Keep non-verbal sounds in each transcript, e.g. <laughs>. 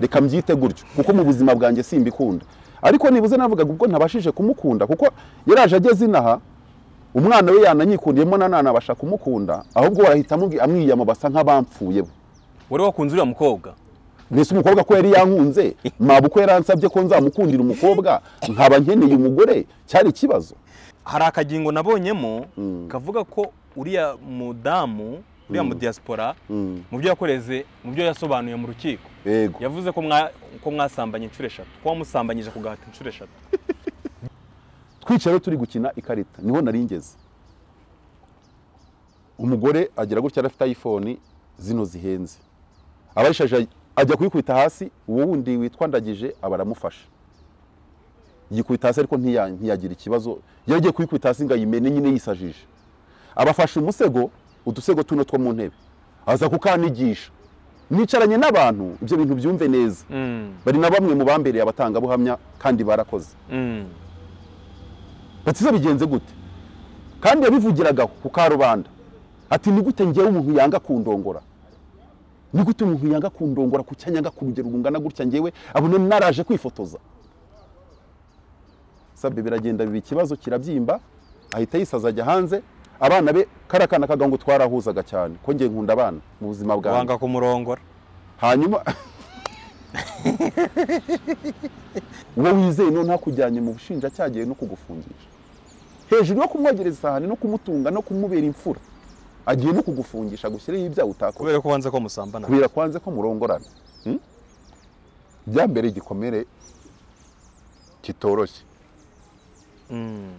reka mbyite gutyo kuko mu buzima bwanjye simbikunda. Ariko nibuze navugaga ubwo ntabashije kumukunda kuko yaraje ageze inaha umwana we yananyikundiyemo nananabasha kumukunda ahubwo warahita amubwi- amwiyama basa nk'abamfuye bo. Wari wakunze uriya mukobwa mbese umukobwa ko yari yankunze? Mabuko yaransabye ko nzamukundira umukobwa? Nkaba nkeneye umugore? Cyari ikibazo. Hari akagingo nabonyemo kavuga ko uriya mudamu uriya mu diaspora Mm. mu byo yakoreze mu byo yasobanuye mu rukiko. Yavuze ko mwa- ko mwasambanye inshuro eshatu. Ko wamusambanyije ku gahata inshuro eshatu. <laughs> Twicaye turi gukina ikarita ni ho nari ngeze. Umugore agira gutya arafite iphone zino zihenze. Abayishaje ajya kuyikubita hasi uwo wundi witwa ndagije aba aramufasha. Yikubita hasi ariko ntiya- ntiyagira ikibazo. Yari agiye kuyikubita hasi ngo ayimene nyine yisajije. Abafashe umusego udusego tuno two mu ntebe. Aza kukanigisha. Nicaranye n'abantu ibyo bintu byumve neza. Mm, bari na bamwe mu bambereye abatangabuhamya kandi barakoze. Mm. batiza bigenze gute? Kandi yabivugiraga ku karubanda. Ati ni gute ngewe umuntu yanga kundongora? Ni gute umuntu yanga kundongora ku cyanyanga ku rugero rungana gutya ngewe abona naraje kwifotoza? Sabe biragenda biba ikibazo kirabyimba ahita yisaza ajya hanze abana be kariya kana ngo twarahuzaga cyane ko ngiye nkunda abana mu buzima bwanjye. Wanga kumurongora hanyuma <laughs> uwo wizeye none ntakujyanye mu bushinjacyaha agiye no kugufungisha. Hejuru yo kumwogereza isahani no kumutunga no kumubera imfura agiye no kugufungisha gushyiraho ibyaha utakoze kubera ko wanze ko musambana. Kubera kwanze ko murongorana Hmm? byambere igikomere kitoroshye. Mm,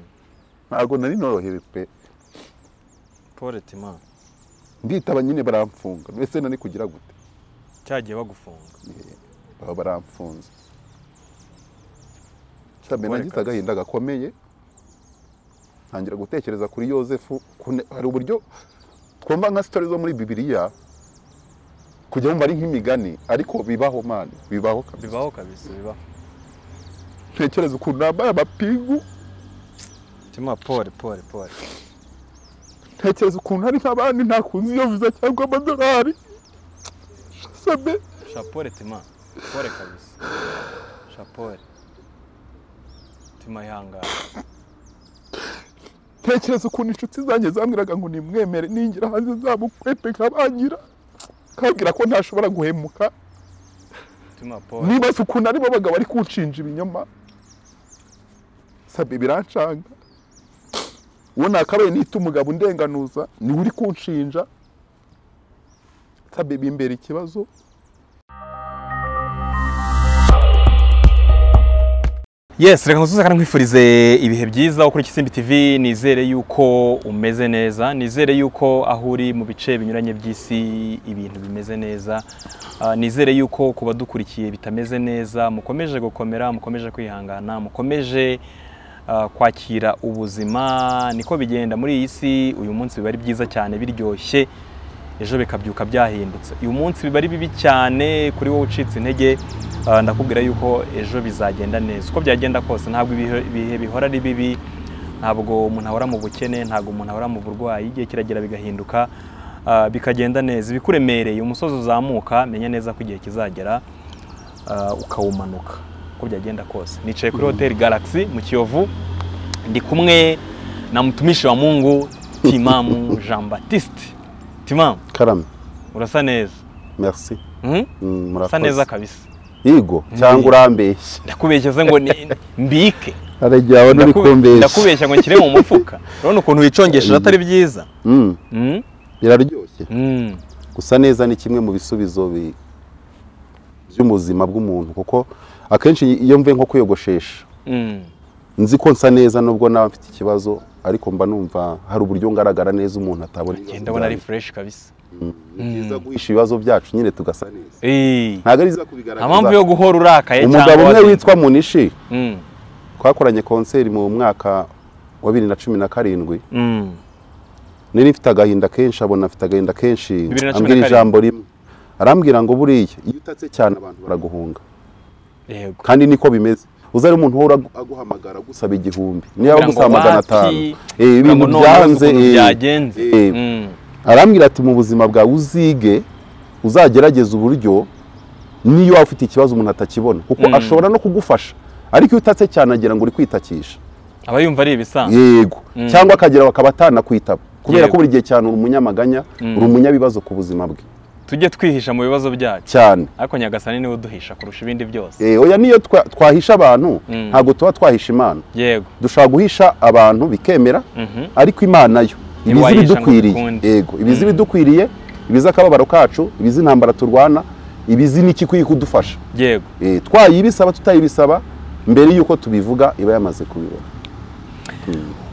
ntabwo nari norohewe pe. Paul Tima nditaba nyine baramfunga mbese nari kugira gute? Cyagiye bagufunga. Baba baramfunze. Nagize agahinda gakomeye ntangira gutekereza kuri yosefu hari uburyo twumva nka sitori zo muri bibiliya kujya wumva ari nk'imigani ariko bibaho mani bibaho kabisa. Bibaho kabisa bibaho. Ntekereza ukuntu nambaye amapingu. Tima Paul Paul Paul ntekereza ukuntu hari nk'abandi ntakunze iyo viza cyangwa amadolari sabe? Shapore Tima. Paul kabisa Shapore Tima ihangane. Ntekereza ukuntu inshuti zanjye zambwiraga ngo nimwemere ningira hanze nzamukwepe nkabangira kabwira ko ntashobora guhemuka. Nibaza ukuntu ari bo bagabo bari kunshinja ibinyoma. Sabe birancanga. Uwo nakabaye nita umugabo undenganuza ni we uri kunshinja? Sabe bimbera ikibazo? Yes, reka ngusuze kandi nkwifurize ibihe byiza. Kuri Kisimbi TV nizere yuko umeze neza nizere yuko aho uri mu bice binyuranye by'isi ibintu bimeze neza. Ah, nizere yuko ku badukurikiye bitameze neza. Mukomeje gukomera mukomeje kwihangana mukomeje kwakira ubuzima niko bigenda muri iyi si. Uyu munsi biba ari byiza cyane biryoshye. Ejo bikabyuka byahindutse. Uyu munsi biba ari bibi cyane kuri wowe ucitse intege. Ah, ndakubwira yuko ejo bizagenda neza. Uko byagenda kose ntabwo ibihe bihora ari bibi. Ntabwo umuntu ahora mu bukene ntabwo umuntu ahora mu burwayi. Igihe kiragera bigahinduka ah, bikagenda neza. Ibikuremereye umusozi uzamuka menya neza ko igihe kizagera ah, ukawumanuka. Uko byagenda kose. Nicaye kuri hoteli Galaxy mu Kiyovu ndi kumwe na mtumishi wa Mungu Timamu <laughs> Jean Baptiste. Timamu karame urasa neza? Merci. Hmm? Mm, urasa neza kabisa. Yigo cyangwa urambeshya ndakubeshya ngo mbike. Ndakubeshya ngo nshyire mu mufuka. <laughs> Urabona ukuntu wicongesheje atari byiza. Mm, Hmm? biraryoshye. Hmm. gusa neza ni kimwe mu bisubizo bi- by'ubuzima bw'umuntu kuko akenshi iyo mvuye nko kwiyogoshesha Hmm. nzi ko nsa neza nubwo nawe mfite ikibazo ariko mba numva hari uburyo ngaragara neza umuntu atabona ibibazo genda ubona ari fresh kabisa. Ni byiza guhisha ibibazo byacu nyine tugasa neza. Ntabwo ari byiza nta kubigaragaza mpamvu yo guhora urakaye umugabo umwe witwa munishi. Twakoranye konseri mu mwaka wa bibiri na cumi na karindwi. Nari mfite agahinda kenshi abona afite agahinda kenshi. Ambwira ijambo rimwe. Arambwira ngo buriya iyo utatse cyane abantu baraguhunga. Kandi niko bimeze. Uza ari umuntu uhora agu- aguhamagara agusaba igihumbi. Niyo agusaba magana atanu. Eh, ibintu none byanze eh, eh. Hmm. arambwira ati mu buzima bwawe uzige uzagerageza uburyo niyo waba ufite ikibazo umuntu atakibona. Kuko Mm. ashobora no kugufasha. Ariko iyo utatse cyane agira ngo uri kwitakisha. Aba yumva ari ibisanzwe. Yego. Mm. cyangwa akagera bakaba atanakwitaba kubera ko buri gihe cyane uri umunyamaganya Mm. uri umunyabibazo ku buzima bwe. Tujye twihisha mu bibazo byacu. Cyane. Ariko nyagasani ni we uduhisha kurusha ibindi byose. Eh, oya niyo twa- twahisha abantu Mm. ntabwo tuba twahisha imana. Yego. Dushobora guhisha abantu bikemera Mhm. ariko imana yo. Ibizi bikunde. yego. Ibizi Mm. ibidukwiriye ibizi akababaro kacu ibizi intambara turwana ibizi n'ikikwiye kudufasha. Yego. Eh, twayibisaba tutayibisaba mbere y'uko tubivuga iba yamaze kubibona.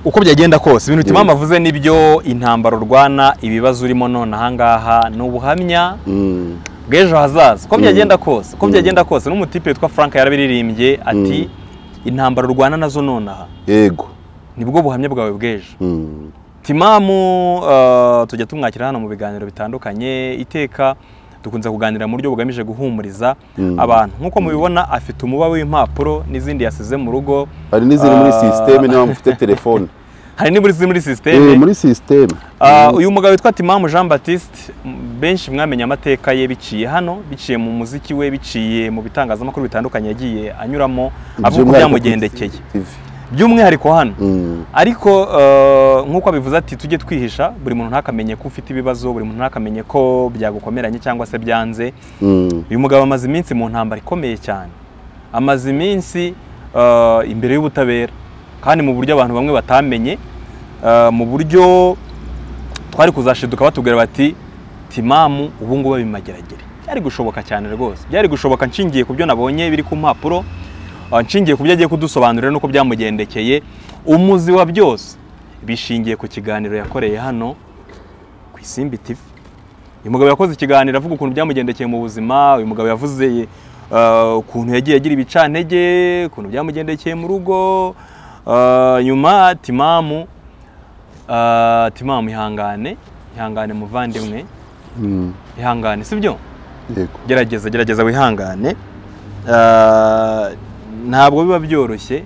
Uko byagenda kose. Ibintu Yego. timama avuze ni byo intambara urwana ibibazo urimo none. Ahangaha ni ubuhamya Mm, bw'ejo hazaza. Uko Mm. byagenda kose uko Mm. byagenda kose. N'umutipe witwa frank yarabiririmbye ati intambara urwana na zo nonaha yego. Nibwo buhamya bwawe bw'ejo. Mm, timamu uh, tujya tumwakira hano mu biganiro bitandukanye. Iteka dukunze kuganira mu buryo bugamije guhumuriza Mm. abantu. Nk'uko mubibona afite umuba w'impapuro n'izindi yasize mu rugo. Hari n'iziri muri Ah. sisiteme niba mufite telefone. <laughs> Hari n'iburi ziri muri Eh, sisiteme muri sisiteme Uh, uyu mugabo witwa Timamu Jean Baptiste m- benshi mwamenye amateka ye biciye hano biciye mu muziki we biciye mu bitangazamakuru bitandukanye yagiye anyuramo avuga uko byamugendekeye. By'umwihariko hano. Mm, ariko uh, nk'uko abivuze ati tujye twihisha buri muntu ntakamenye ko ufite ibibazo buri muntu ntakamenye ko byagukomeranye cyangwa se byanze. Mm, uyu mugabo amaze iminsi mu ntambara ikomeye cyane. Amaze iminsi uh, imbere y'ubutabera. Kandi mu buryo abantu bamwe batamenye uh, mu buryo twari kuzashiduka batubwira bati timamu ubu ngubu bimageragere byari gushoboka cyane rwose. Byari gushoboka nshingiye ku byo nabonye biri ku mpapuro. Nshingiye ku byo agiye kudusobanurira n'uko byamugendekeye umuzi wa byose. Bishingiye ku kiganiro yakoreye hano ku isimbi TV uyu mugabo yakoze ikiganiro avuga ukuntu byamugendekeye mu buzima uyu mugabo yavuze uh, ukuntu yagiye agira ibicantege ukuntu byamugendekeye mu rugo uh, nyuma timamu uh, timamu ihangane ihangane muvandimwe. Mm, ihangane sibyo? Yego. Gerageza gerageza wihangane. Ntabwo biba byoroshye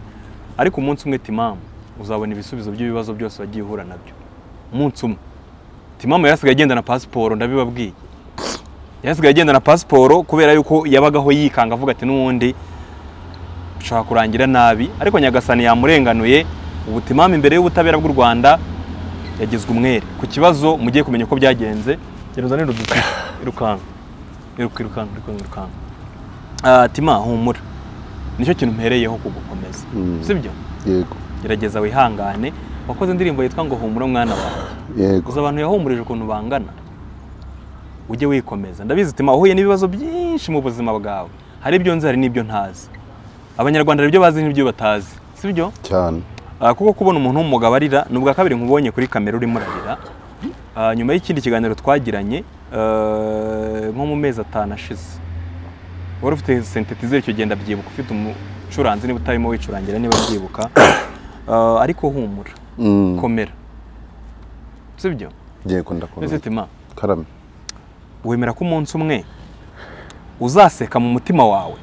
ariko umunsi umwe timamu uzabona ibisubizo by'ibibazo byose wagiye uhura na byo. Umunsi umwe. Timamu yarasigaye agenda na pasiporo ndabibabwiye. Yarasigaye agenda na pasiporo kubera yuko yabagaho yikanga avuga ati n'ubundi bishobora kurangira nabi. Ariko nyagasani yamurenganuye ubu timamu imbere y'ubutabera bw'u rwanda yagizwe umwere. Ku kibazo mugiye kumenya uko byagenze gereza nero duti irukanka iruka irukanka irukanka irukanka Ah, humura. Ni cyo kintu mpereyeho kugukomeza Mm. sibyo? Yego. Gerageza wihangane. Wakoze indirimbo yitwa ngo humura mwana wawe yego. Gusa abantu yahumurije ukuntu bangana. Ujye wikomeza. Ndabizi tima wahuye n'ibibazo byinshi mu buzima bwawe. Hari ibyo nzi hari n'ibyo ntazi. Abanyarwanda hari ibyo bazi n'ibyo batazi. Sibyo? Cyane. Ah, kuko kubona umuntu w'umugabo arira ni ubwa kabiri nkubonye kuri kamera urimo urarira. Ah, nyuma y'ikindi kiganiro twagiranye eh, nko mu mezi atanu ashize. Wari ufite sentetizeri icyo genda byibuka ufite umucuranzi niba utarimo wicurangira niba byibuka Ah, ariko humura. Mm, komera. Sibyo yego tima? Karame. Wemera ko umunsi umwe uzaseka mu mutima wawe.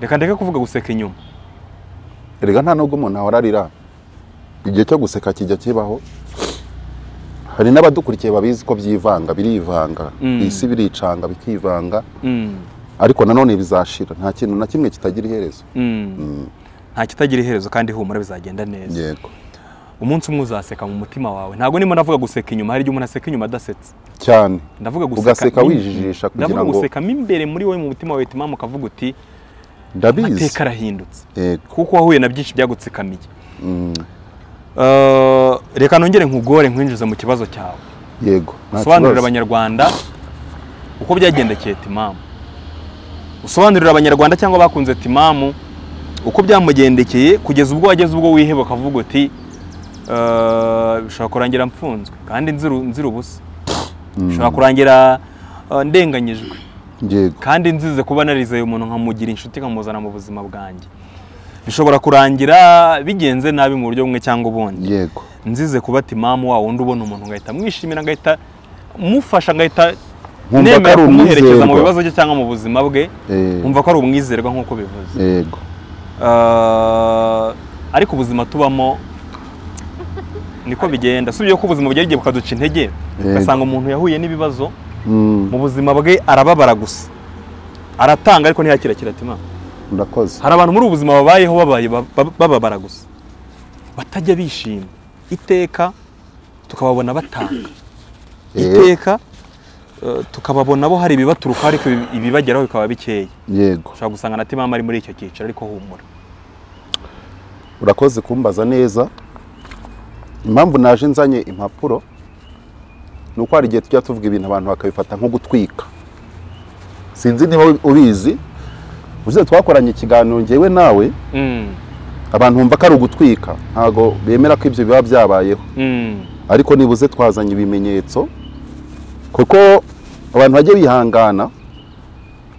Reka ndeke kuvuga guseka inyuma. Erega nta nubwo umuntu ahora arira igihe cyo guseka kijya kibaho. Hari n'abadukurikiye babizi ko byivanga birivanga. Mm. isi biricanga bikivanga. Mm, ariko nanone bizashira. Nta kintu na kimwe kitagira iherezo. Mm. Mm, nta kitagira iherezo kandi humura bizagenda neza. Yego. Umunsi umwe uzaseka mu mutima wawe. Ntabwo ndimo ndavuga guseka inyuma. Hari igihe umuntu aseka inyuma adasetse. Cyane. Ndavuga guseka wijijisha kugira ndavuga ngo gusekamo imbere muri wowe mu mutima wawe timamu ukavuga uti ndabizi. Amateka arahindutse. Kuko wahuye na byinshi byagutsikamiye. Mm, Uh, reka nongere nkugore nkwinjize mu kibazo cyawe. Yego. Kibazo. abanyarwanda uko byagendekeye timamu usobanurira abanyarwanda cyangwa bakunze timamu uko byamugendekeye kugeza ubwo wageze ubwo wiheba? Ukavuga uti "Uh, bishobora kurangira mfunzwe kandi nzira ubusa Mm, bishobora kurangira uh, ndenganyijwe. Kandi nzize kuba narizeye umuntu nkamugira inshuti nkamuzana mu buzima bwanjye. Bishobora kurangira bigenze nabi mu buryo bumwe cyangwa ubundi. Nzize kuba timamu wa wundi ubona umuntu ngahita mwishimira ngahita mufasha ngahita Nkumva ko ari mu bibazo bye cyangwa mu buzima bwe nkumva ko ari umwizerwa nk'uko bivuze. Yego. Ah, ariko ubuzima tubamo niko bigenda. Si ko ubuzima bugera igihe bukaduca intege? Ugasanga umuntu yahuye n'ibibazo Mm, mu buzima bwe arababara gusa. Aratanga ariko ntiyakira kiratima murakoze. hari abantu muri ubu buzima babayeho babaye ba- ba- bababara gusa. Batajya bishima. Iteka tukababona batanga. Iteka tukababona bo hari ibibaturuka ariko ibi- ibibageraho bikaba bikeya yego. Ushobora gusanga na timama ari muri icyo cyiciro ariko humura. Urakoze kumbaza neza. Impamvu naje nzanye impapuro ni uko hari igihe tujya tuvuga ibintu abantu bakabifata nko gutwika. Sinzi niba ubizi. Uzi twakoranye ikiganiro ngewe nawe Mm, abantu bumva ko ari ugutwika. Ntabwo bemera ko ibyo biba byabayeho. Mm, ariko nibuze twazanye ibimenyetso. Kuko abantu bajya bihangana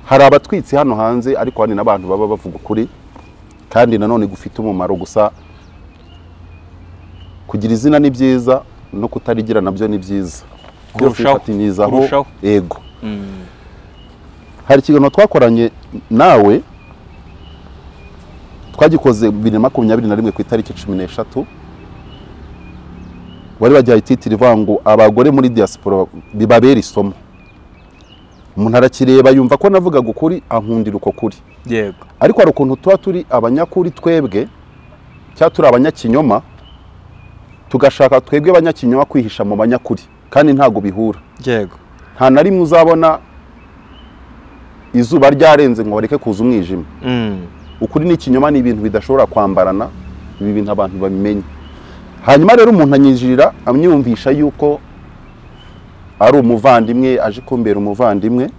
hari abatwitsi hano hanze ariko hari n'abantu baba bavuga ukuri kandi nanone gufite umumaro gusa kugira izina ni byiza no kutarigira na byo ni byiza byose Kurushaho. bifatanyirizaho Kurushaho. ego mm. hari ikiganiro twakoranye nawe twagikoze bibiri na makumyabiri na rimwe ku itariki cumi n'eshatu wari bagihaye ititiri ivuga ngo abagore muri diaspora bibabera isomo. Umuntu arakireba yumva ko navugaga ukuri ankundira uko kuri. Yego. Ariko hari ukuntu tuba turi abanyakuri twebwe cyangwa turi abanyakinyoma tugashaka twebwe abanyakinyoma kwihisha mu banyakuri kandi ntabwo bihura. Yego. Nta na rimwe uzabona izuba ryarenze ngo bareke kuza umwijima. Mm, ukuri n'ikinyoma ni ibintu bidashobora kwambarana ibi bintu abantu babimenye. Hanyuma rero umuntu anyinjirira amwiyumvisha yuko ari umuvandimwe aje kumbera umuvandimwe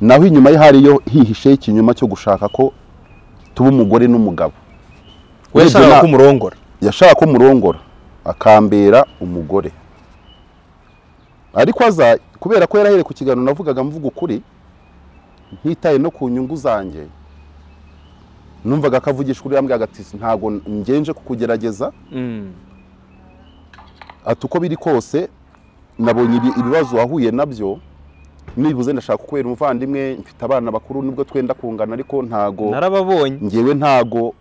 naho inyuma ye hariyo hihisheho ikinyoma cyo gushaka ko tuba umugore n'umugabo. We na- ko umurongora. yashaka ko murongora akambera umugore. Ariko aza kubera ko yarahereye ku kiganiro navugaga mvuga ukuri ntitaye no ku nyungu zanjye. Numvaga akavugisha ukuri yambwiraga ati ntabwo ngenje kukugerageza. Mm, ati uko biri kose nabonye ibi- ibibazo wahuye na byo nibuze ndashaka kubera umuvandimwe mfite abana bakuru ni bwo twenda kungana ariko ntago narababonye. ngewe ntago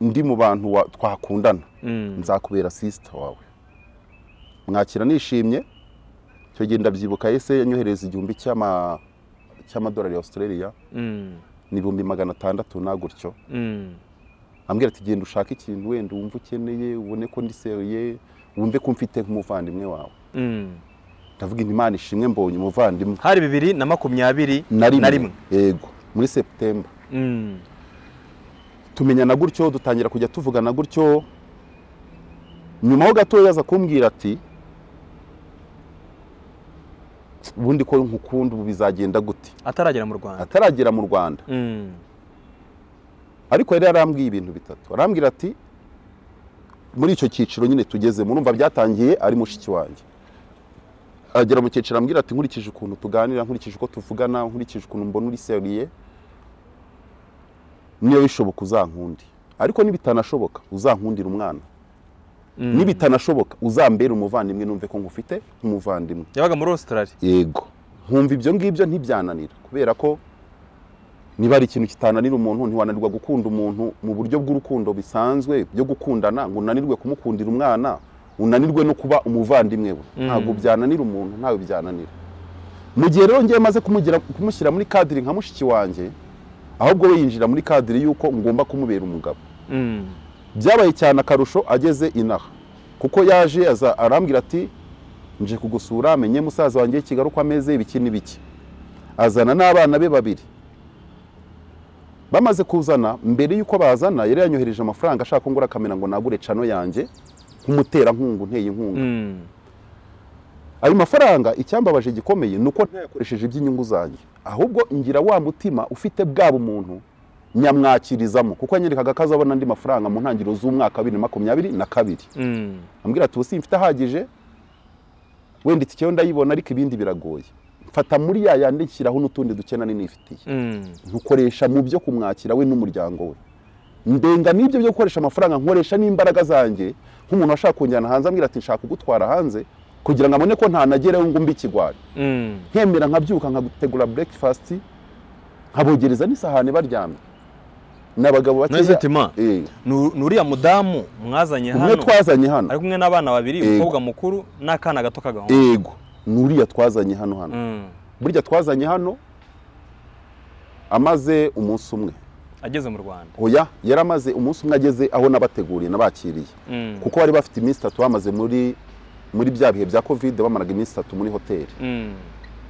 ndi mu bantu wa- twakundana. Mm, nzakubera sisita wawe. Mwakira nishimye icyo gihe ndabyibuka ese yanyohereza igihumbi cy'ama- cy'amadolari ya australia? Mm, ni ibihumbi magana atandatu na gutyo. Mm. ambwira ati genda ushake ikintu wenda wumva ukeneye ubone ko ndi seriye wumve ko mfite nk'umuvandimwe wawe. Mm. ndavuga imana ishimwe mbonye umuvandimwe. Hari bibiri na makumyabiri na rimwe. yego. Muri seputemba Mm, tumenyana gutyo dutangira kujya tuvugana gutyo. Nyuma ho gatoya aza kumbwira ati ubundi ko nkukunda ubu bizagenda gute ataragera mu rwanda. Ataragera mu rwanda. Mm, ariko yari yarambwiye ibintu bitatu. Arambwira ati muri icyo cyiciro nyine tugezemo urumva byatangiye ari mushiki wanjye. Agera mu cyiciro ambwira ati nkurikije ukuntu tuganira nkurikije uko tuvugana nkurikije ukuntu mbona uri seriye niyo bishoboka uzankundi ariko nibitanashoboka uzankundira umwana. Nibitanashoboka. Uzambere umuvandimwe numve ko nkufite nk'umuvandimwe. Yabaga muri australia. Yego. Nkumva ibyo ngibyo ntibyananira kubera ko niba ari ikintu kitananira umuntu ntiwananirwa gukunda umuntu mu buryo bw'urukundo bisanzwe byo gukundana ngo unanirwe kumukundira umwana unanirwe no kuba umuvandimwe we. Mm. ntabwo byananira umuntu ntawe byananira. Mu gihe rero ngiye maze kumushyira muri kadiri nka mushiki wanjye ahubwo we yinjira muri kadiri y'uko ngomba kumubera umugabo. Mm, byabaye cyane akarusho ageze inaha kuko yaje aza arambwira ati nje kugusura amenye musaza wanjye kigali uko ameze ibiki n'ibiki. Azana n'abana be babiri. Bamaze kuzana mbere y'uko bazana yari yanyohereje amafaranga ashaka ko ngura akamera ngo nagure cano yanjye nk'umuterankunga unteye inkunga mm. ayo mafaranga icyambabaje gikomeye ni uko ntayakoresheje iby'inyungu zanjye. Ahubwo ngira wa mutima ufite bwa bumuntu nyamwakirizamo. Kuko yanyerekaga ko azabona andi mafaranga mu ntangiriro z'umwaka wa bibiri na makumyabiri na kabiri. Mm, ambwira ati ubu simfite ahagije? Wenda itike yo ndayibona ariko ibindi biragoye. Mfata muri ya yandi nshyiraho n'utundi dukena ninifitiye mm. ntukoresha mu byo kumwakira we n'umuryango we. Ndenga n'ibyo byo gukoresha amafaranga nkoresha n'imbaraga zanjye nk'umuntu washaka kunjyana hanze ambwira ati nshaka kugutwara hanze kugira ngo abone ko ntanagereho ngo mbe ikigwari. Mm. nkemera nkabyuka nkagutegura breakfast nkabogereza n'isahani baryamye. Ni abagabo bakeya Eh, uriya mudamu mwazanye umwe hano twazanye hano. ari kumwe n'abana babiri Yego. umukobwa mukuru n'akana gato k'agahungu. Ego ni uriya twazanye hano hano. Mm, burya twazanye hano amaze umunsi umwe. Ageze mu rwanda. Oya yari amaze umunsi umwe ageze aho nabateguriye nabakiriye. Mm. kuko bari bafite iminsi itatu bamaze muri muri bya bihe bya kovide bamaraga iminsi itatu muri hoteli. Mm.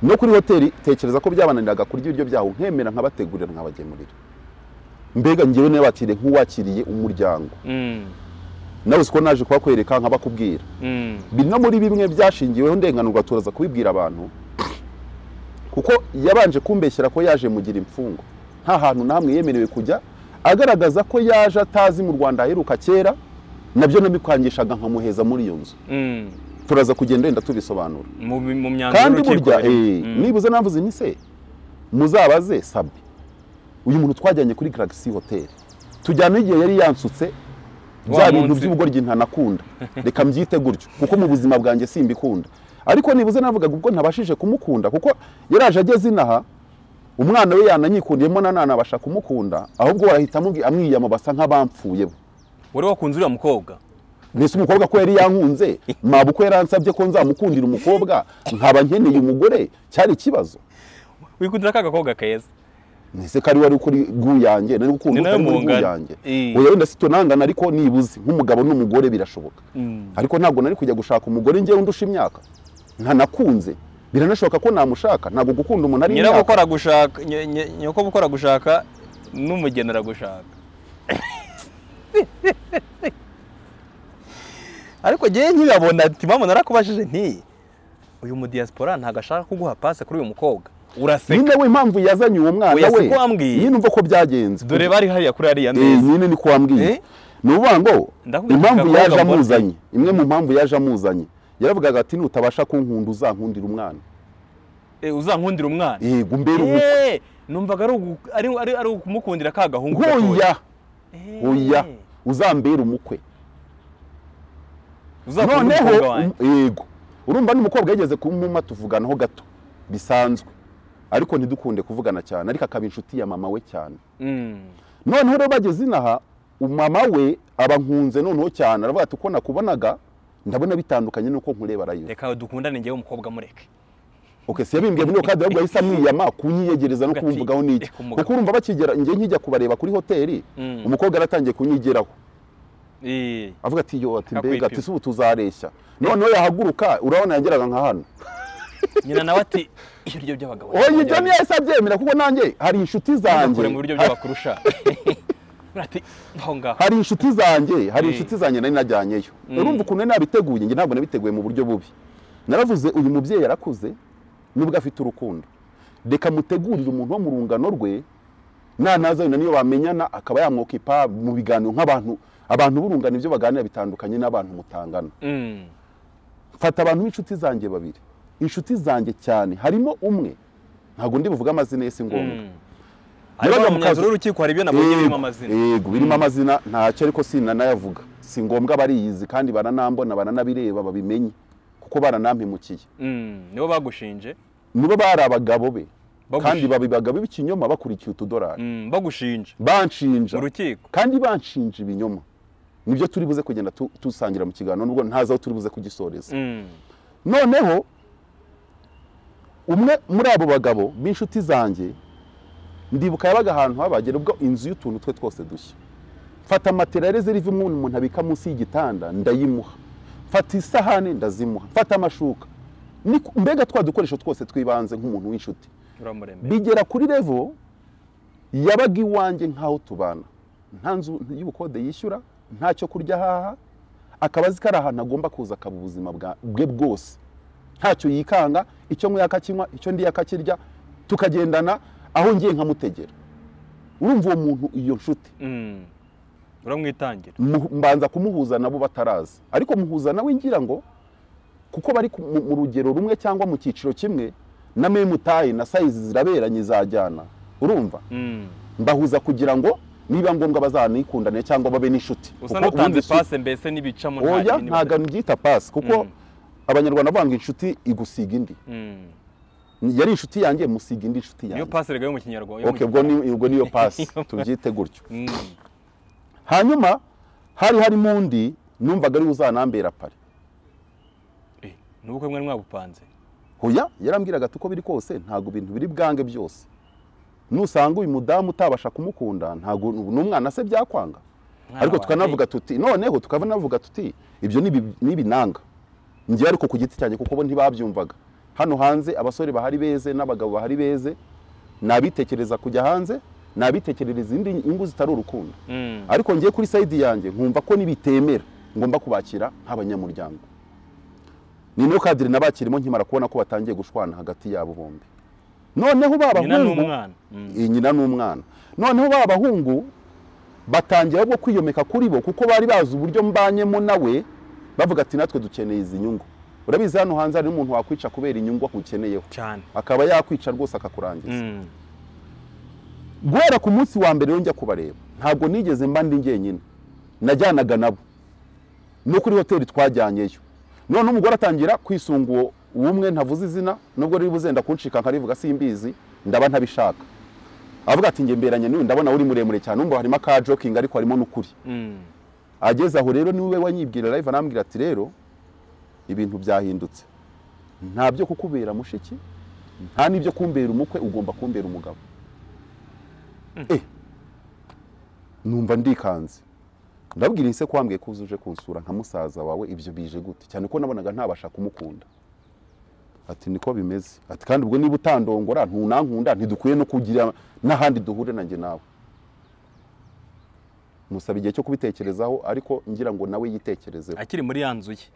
no kuri hoteli tekereza ko byabananiraga kurya ibiryo byaho nkemera nkabategurira nkabagemurira. Mbega ngewe nabakiriye nk'uwakiriye umuryango. Mm. nawe siko naje kubakwereka nkabakubwira Mm. no muri bimwe byashingiweho ndenganurwa turaza kubibwira abantu kuko yabanje kumbeshyera ko yaje mugira imfungo. Nta hantu na hamwe yemerewe kujya agaragaza ko yaje atazi mu rwanda aheruka kera na byo nabikangishaga nkamuheza muri iyo nzu. Mm. turaza kugenda wenda tubisobanura. Kandi burya eh, nibuze navuze nti se? Muzabaze sabe uyu muntu twajyanye kuri Galaxy Hotel. Tujyana igihe yari yansutse. Bya bintu by'ubugoryi ntanakunda reka mbyite gutyo kuko mu buzima bwanjye simbikunda. Ariko nibuze navugaga ubwo ntabashije kumukunda kuko yaraje ageze inaha umwana we yananyikundiyemo nananabasha kumukunda ahubwo barahita amwiyama basa nk'abampfuye bo. Wari wakunze uriya mukobwa? Mbese umukobwa ko yari yankunze? Mabukwe yaransabye ko nzamukundira umukobwa? Nkaba nkeneye umugore? Cyari ikibazo. Wikundira ka gakobwa keza. Ese kari wari kuri guyanjye nari gukunda utari muri guyanjye oya wenda sitonangana ariko nibuze. Nk'umugabo n'umugore birashoboka. Mm. ariko ntabwo nari kujya gushaka umugore njyewe undusha imyaka. Ntanakunze biranashoboka ko namushaka. Ntabwo gukunda umuntu ari imyaka. Ukora gushaka nyoko ukora gushaka n'umugenera gushaka. Ariko ngewe nkibabona ati mama narakubajije nti uyu mu diaspora ntabwo ashaka kuguha pase kuri uyu mukobwa uraseka. Nyine we impamvu yazanye uwo mwana we nyine umva ko byagenze? Dore bari hariya kuri hariya Eh, meza. nyine niko wambwiye Eh? ni ukuvuga ngo impamvu yaje "Gakobwa amuzanye. Imwe mu mpamvu yaje amuzanye. Yaravugaga ati nutabasha kunkunda uzankundira umwana. Eh, uzankundira umwana. Yego umbere umukwe Eh, numvaga ari ari ukumukundira ka gahungu oya gatoya. oya uzambera umukwe. Noneho um- yego. Urumva n'umukobwa yageze kumuma tuvuganaho gato. Bisanzwe. Ariko ntidukunde kuvugana cyane ariko akaba inshuti ya mama we cyane. Mm. noneho rero bageze inaha umama we aba nkunze noneho cyane aravuga ati uko nakubonaga ndabona bitandukanye nuko nkureba arayo reka dukundane njyewe umukobwa mureke okay si yabimbwiye muri kadi ahubwo yahise amwiyama kunyiyegereza no kumvugaho n'iki kuko urumva bakigera njye nkijya kubareba kuri hoteli Mm. umukobwa yaratangiye kunyigeraho. Avuga ati yo ati mbega ati si ubu tuzareshya. Noneho yahaguruka urabona yageraga nka hano. Nyina nawe ati ibiryo by'abagabo. Oya ibyo ntiyahise abyemera kuko nanjye hari inshuti zanjye. mu biryo by'abakurusha <laughs> hari inshuti zanjye hari Mm. inshuti zanjye nari najyanyeyo. Urumva ukuntu nari nabiteguye njye ntabwo nabiteguye mu buryo bubi. Naravuze uyu mubyeyi yarakuze nubwo afite urukundo. Reka mutegurire umuntu wo mu rungano rwe nanaza niyo bamenyana akaba yamwokipa mu biganiro nk'abantu abantu b'urungano ibyo baganira bitandukanye n'abantu mutangana. Mm. mfata abantu b'inshuti zanjye babiri. Inshuti zanjye cyane. Harimo umwe. Ntabwo ndi buvuge amazina ye si ngombwa. Mm. ariko mu kazi- y'urukiko hari ibyo nabonye birimo amazina. yego birimo amazina ntacyo ariko sinanayavuga. Si ngombwa bariyizi kandi baranambona baranabireba babimenye. Kuko baranampemukiye Mm, nibo bagushinje? Nibo bari abagabo be. Kandi baba abagabo b'ikinyoma bakurikiye utudorari. Mm, bagushinja banshinja. Mu rukiko kandi banshinja ibinyoma. Nibyo turi buze kugenda tu- dusangira mu kiganiro nubwo ntazi aho turi buze kugisoreza noneho umwe muri abo bagabo b'inshuti zanjye ndibuka yabaga ahantu habagera ubwo inzu y'utuntu twe twose dushya. Mfata materiyale ziriva umuntu umuntu abika munsi y'igitanda ndayimuha. Mfata isahani ndazimuha. Mfata amashuka. Mbega twa dukoresho twose twibanze nk'umuntu w'inshuti. Bigera kuri revo yabaga iwanjye nk'aho tubana. Nta nzu y'ubukode yishyura nta cyo kurya ahaha akaba azi ko ari ahantu agomba kuza akaba ubuzima bwe bwose. Ntacyo yikanga icyo nkwiye akakinywa icyo ndiye akakirya tukagendana aho ngiye nkamutegera. Urumva uwo muntu iyo nshuti. Mm. uramwitangira. Mu- mbanza kumuhuza nabo batarazi ariko muhuza nawe ngira ngo kuko bari mu mu rugero rumwe cyangwa mu cyiciro kimwe na memutayi na sayizi ziraberanye zajyana. Urumva? Mm. mbahuza kugira ngo niba ngombwa bazanikundane cyangwa babe n'inshuti. Usa n'utanze ubundi si- pase mbese n'ibicamo nta oya bindi ntabwo mbyita pasi kuko Mm. Abanyarwanda ngo inshuti igusiga indi. Mm. yari inshuti yanjye musiga indi nshuti niyo yanjye. pase rega yo mu kinyarwanda ubwo ni ubwo niyo pasi <laughs> Niyo tubyite gutyo. Mm. hanyuma hari harimo undi numvaga ari uzanambera pare. Eh, ni ubukwe mwari mwabupanze hoya yarambwiraga ati uko biri kose ntabwo ibintu biri bwange byose. Nusanga uyu mudamu utabasha kumukunda ntabwo n'umwana se byakwanga. Ariko tukanavuga tuti noneho tukanavuga tuti ibyo ni ibinanga njye ariko ku giti cyanjye kuko bo ntibabyumvaga. Hano hanze abasore bahari beze n'abagabo bahari beze ni abitekereza kujya hanze ni abitekerereza izindi nyungu zitari urukundo. Mm. ariko ngiye kuri sayidi yanjye nkumva ko nibitemera ngomba kubakira nk'abanyamuryango. Ni no kadiri nabakirimo nkimara kubona ko batangiye gushwana hagati yabo bombi. Noneho ba nyina bahungu n'umwana Mm. iyi nyina n'umwana noneho ba bahungu batangira bwo kwiyomeka kuri bo kuko bari bazi uburyo mbanyemo nawe bavuga ati natwe dukeneye izi nyungu. Urabizi hano hanze hari n'umuntu wakwica kubera inyungu akukeneyeho. Cyane. Akaba yakwica rwose akakurangiza. Mm. guhera ku munsi wa mbere njya kubareba. Ntabwo nigeze mba ndi njyenyine. Najyanaga nabo. No kuri hoteli twajyanyeyo. None umugore atangira kwisunga uwo umwe ntavuze izina nubwo riri buzenda kuncika nkarivuga simbizi ndaba ntabishaka. Avuga ati njye mberanye n'uyu ndabona uri muremure cyane. Umva harimo aka joking ariko harimo n'ukuri. Mm. Ageze aho rero ni we wanyibwira live arambwira ati rero ibintu byahindutse. Nta byo kukubera mushiki nta n'ibyo kumbera umukwe ugomba kumbera umugabo. Eh. Numva ndikanze. Ndabwira ise kwambwiye ko uzuje kunsura nka musaza wawe ibyo bije gute? Cyane ko nabonaga ntabasha kumukunda. Ati niko bimeze. Ati kandi ubwo niba utandongora ntunankunda ntidukwiye no kugira n'ahandi duhure nanjye nawe. Musaba igihe cyo kubitekerezaho ariko ngira ngo nawe yitekerezeho. Akiri muri ya nzu ye.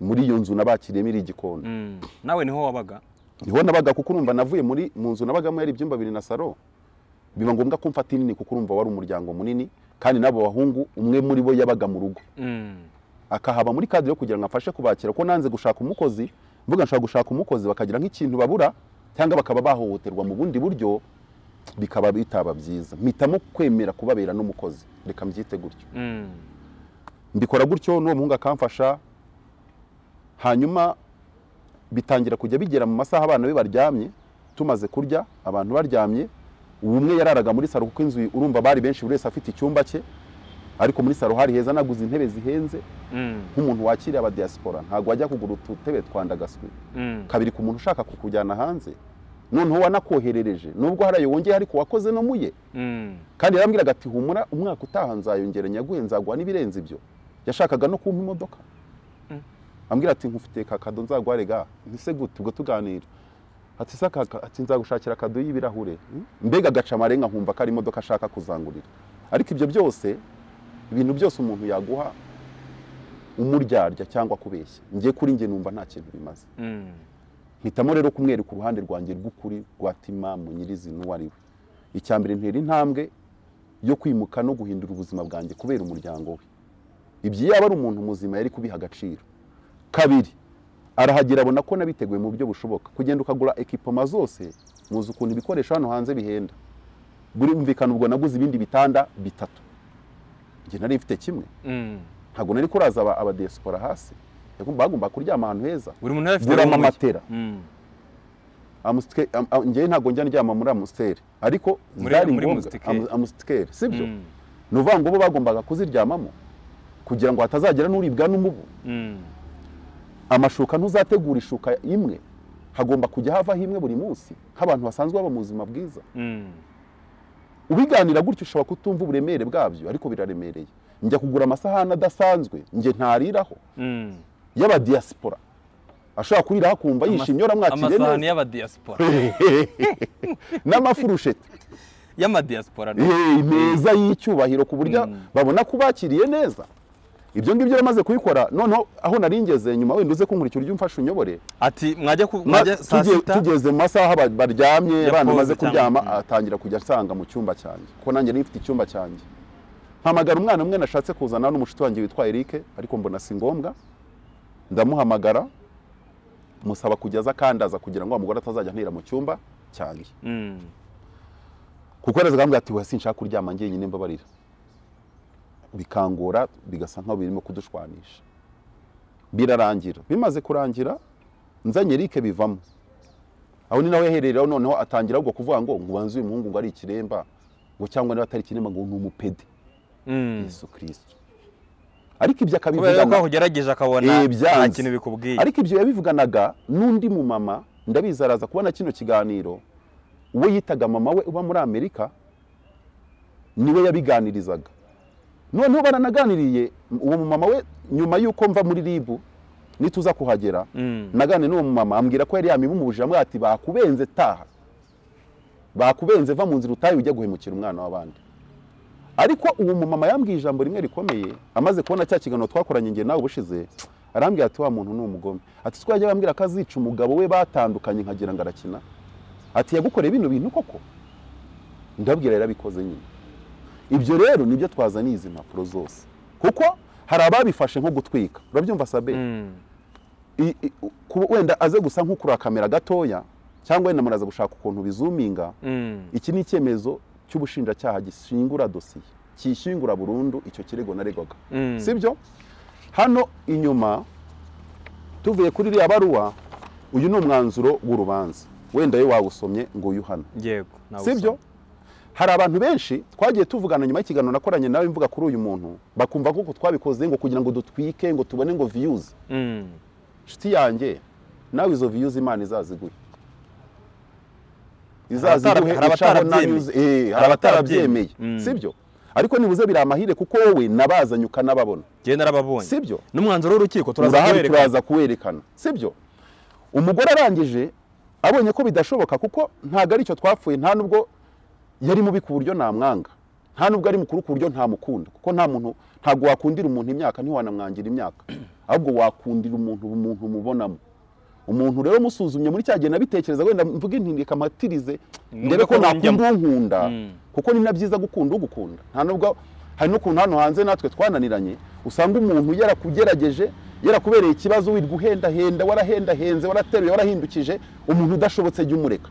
Muri iyo nzu nabakiriyemo iri igikoni. Mm. nawe ni ho wabaga? Niho nabaga kuko urumva navuye muri mu nzu nabagamo yari ibyumba bibiri na saro biba ngombwa ko mfata inini kuko urumva wari umuryango munini kandi n'abo bahungu umwe muri bo yabaga mu rugo. Mm. akahaba muri kadire yo kugira ngo afashe kubakira ko nanze gushaka umukozi mvuga nshaka gushaka umukozi bakagira nk'ikintu babura cyangwa bakaba bahohoterwa mu bundi buryo bikaba bitaba byiza. Mpitamo kwemera kubabera n'umukozi. Reka mbyite gutyo. Mm. mbikora gutyo n'uwo muhungu akamfasha. Hanyuma bitangira kujya bigera mu masaha abana be baryamye tumaze kurya abantu baryamye. Umwe yararaga muri saro kuko inzu urumva bari benshi buri wese afite icyumba cye. Ariko muri saro hari heza naguze intebe zihenze. Mm. nk'umuntu wakiriye abadiyasipora ntabwo wajya kugura ututebe twandagaswe Mm. kabiri ku muntu ushaka kukujyana hanze noneho wanakoherereje. Nubwo hari ayo wongeye ariko wakoze no muye. Mm. kandi yarambwiraga ati humura umwaka utaha nzayongera nyaguhe nzaguha n'ibirenze ibyo. Yashakaga no kumpa imodoka. Mm. ambwira ati nkufite kakado nzaguhare ga? Ntise gute? Ubwo tuganira. Ati se aka ati nzagushakira akado y'ibirahure. Hmm? mbega agaca amarenga nkumva ko ari imodoka ashaka kuzangurira. Ariko ibyo byose ibintu byose umuntu yaguha umuryarya cyangwa kubeshya. Njye kuri njye numva nta kintu bimaze. Mm. Mpitamo rero kumwereka uruhande rwanjye rw'ukuri rwa timamu nyirizina uwo ari we. Icya mbere ntera intambwe yo kwimuka no guhindura ubuzima bwanjye kubera umuryango we. Ibyo yaba ari umuntu muzima yari kubiha agaciro. Kabiri arahagera abona ko nabiteguye mu buryo bushoboka. Kugenda ukagura ekipoma zose muzi ukuntu ibikoresho hano hanze bihenda. Burumvikana ubwo naguze ibindi bitanda bitatu. Njye nari mfite kimwe. Mm. ntabwo nari kuraza aba- abadiyasipora hasi. Bagomba kuryama ahantu heza ye. amatera njyewe ntabwo njya ndyama muri amusiteri ariko zari ngombwa amusiteri sibyo Mm. ni ukuvuga ngo bo bagombaga kuziryamamo kugira ngo hatazagira n'uribwa n'umubu Mm. amashuka ntuzategura ishuka imwe hagomba kujya havaho imwe buri munsi nk'abantu basanzwe baba mu buzima bwiza Mm. ubiganira gutyo ushobora kutumva uburemere bwabyo ariko biraremereye njya kugura amasahani adasanzwe njye ntariraho. Y'abadiyasipora ashobora kuriraho akumva yishimye uramwakiriye amasahani neza. y'abadiyasipora <laughs> n'amafurusheti. Y'amadiyasipora meza y'icyubahiro ku buryo Mm. babona ko bakiriye neza. Ibyo ngibyo yamaze kubikora noneho aho nari ngeze nyuma wenda uze kunkurikira ujye umfasha unyobore. Ati mwajya saa sita? tugeze mu masaha ba- baryamye Ya abana bamaze kuryama Mm. atangira kujya asanga mu cyumba cyanjye. Kuko nanjye nari mfite icyumba cyanjye. Mpamagara umwana umwe nashatse kuzana n'umushuti wanjye witwa Eric ariko mbona si ngombwa. Ndamuhamagara musaba kujya aza akandaza kugira ngo wa mugore atazajya antera mu cyumba cyanjye. Mm. kuko arambwira ati we sinshaka kuryama njyenyine mbabarira bikangora bigasa nkaho birimo kudushwanisha. Birarangira. Bimaze kurangira nzanye Eric bivamo. Aho ni nawe yahereraho noneho atangira ahubwo kuvuga ngo ngo ubanze uyu muhungu ngo ari ikiremba ngo cyangwa niba atari ikiremba ngo ni umupede Mm. yesu kirisito ariko ibyo kubera akabivugana aho ugerageje akabona Eh, nta kintu bikubwiye. Ariko ibyo yabivuganaga n'undi mumama ndabizi araza kubona kino kiganiro uwo yitaga mama we uba muri amerika ni we yabiganirizaga. Noneho baranaganiriye uwo mumama we nyuma y'uko mva muri ribu nituza kuhagera Mm. naganiriye n'uwo mumama ambwira ko yari yamibumubuje amubwira ati bakubenze taha. Bakubenze va mu nzira utaye ujya guhemukira umwana w'abandi. Ariko uwo mumama yambwiye ijambo rimwe rikomeye amaze kubona cya kiganiro twakoranye njye nawe ubushize arambwira ati wa muntu ni umugome. Ati twajya bambwira ko azica umugabo we batandukanye nkagira ngo arakina. Ati yagukoreye bino bintu koko? Ndabwira yarabikoze nyine. Ibyo rero ni byo twazaniye izi mpapuro zose. Kuko hari ababifashe nko gutwika. Urabyumva sabe Mm. ku- wenda aze gusa nk'ukura kamera gatoya cyangwa wenda muraza gushaka ukuntu bizuminga Mm. iki ni icyemezo cy'ubushinjacyaha gishingura dosiye. Cyishyingura burundu icyo kirego naregwaga Mm. sibyo? Hano inyuma tuvuye kuri iriya baruwa uyu ni umwanzuro w'urubanza. Wenda we wawusomye ngo uyu hano. Sibyo? Hari abantu benshi twagiye tuvugana nyuma y'ikiganiro nakoranye nawe mvuga kuri uyu muntu bakumva ko twabikoze ngo kugira ngo dutwike ngo tubone ngo viyuzi Mm. nshuti yanjye nawe izo viyuzi imana izaziguhe. Izaziguhe hari icaho nanyuze- hari abatarabyemeye sibyo ariko nibuze biri amahire kuko wowe nabazanye ukanababona Njye narababonye. Sibyo n'umwanzuro w'urukiko turaza kuwerekana. Sibyo umugore arangije abonye ko bidashoboka kuko ntabwo ari cyo twapfuye nta nubwo yari mubi ku buryo namwanga. Nta nubwo ari mukuru ku buryo ntamukunda. Kuko nta muntu ntabwo wakundira umuntu imyaka ntiwanamwangira imyaka. Ahubwo wakundira umuntu umuntu umubonamo umuntu rero musuzumye muri cya gihe nabitekereza wenda mvuge nti reka mpatirize ndebe ko nakunda unkunda. Mm. kuko ni na byiza gukunda ugukunda. Nta nubwo hari n'ukuntu hano hanze natwe twananiranye usanga umuntu yarakugerageje yarakubereye ikibazo wirirwa uhendahenda warahendahenze warateruye warahindukije umuntu udashobotse jya umureka.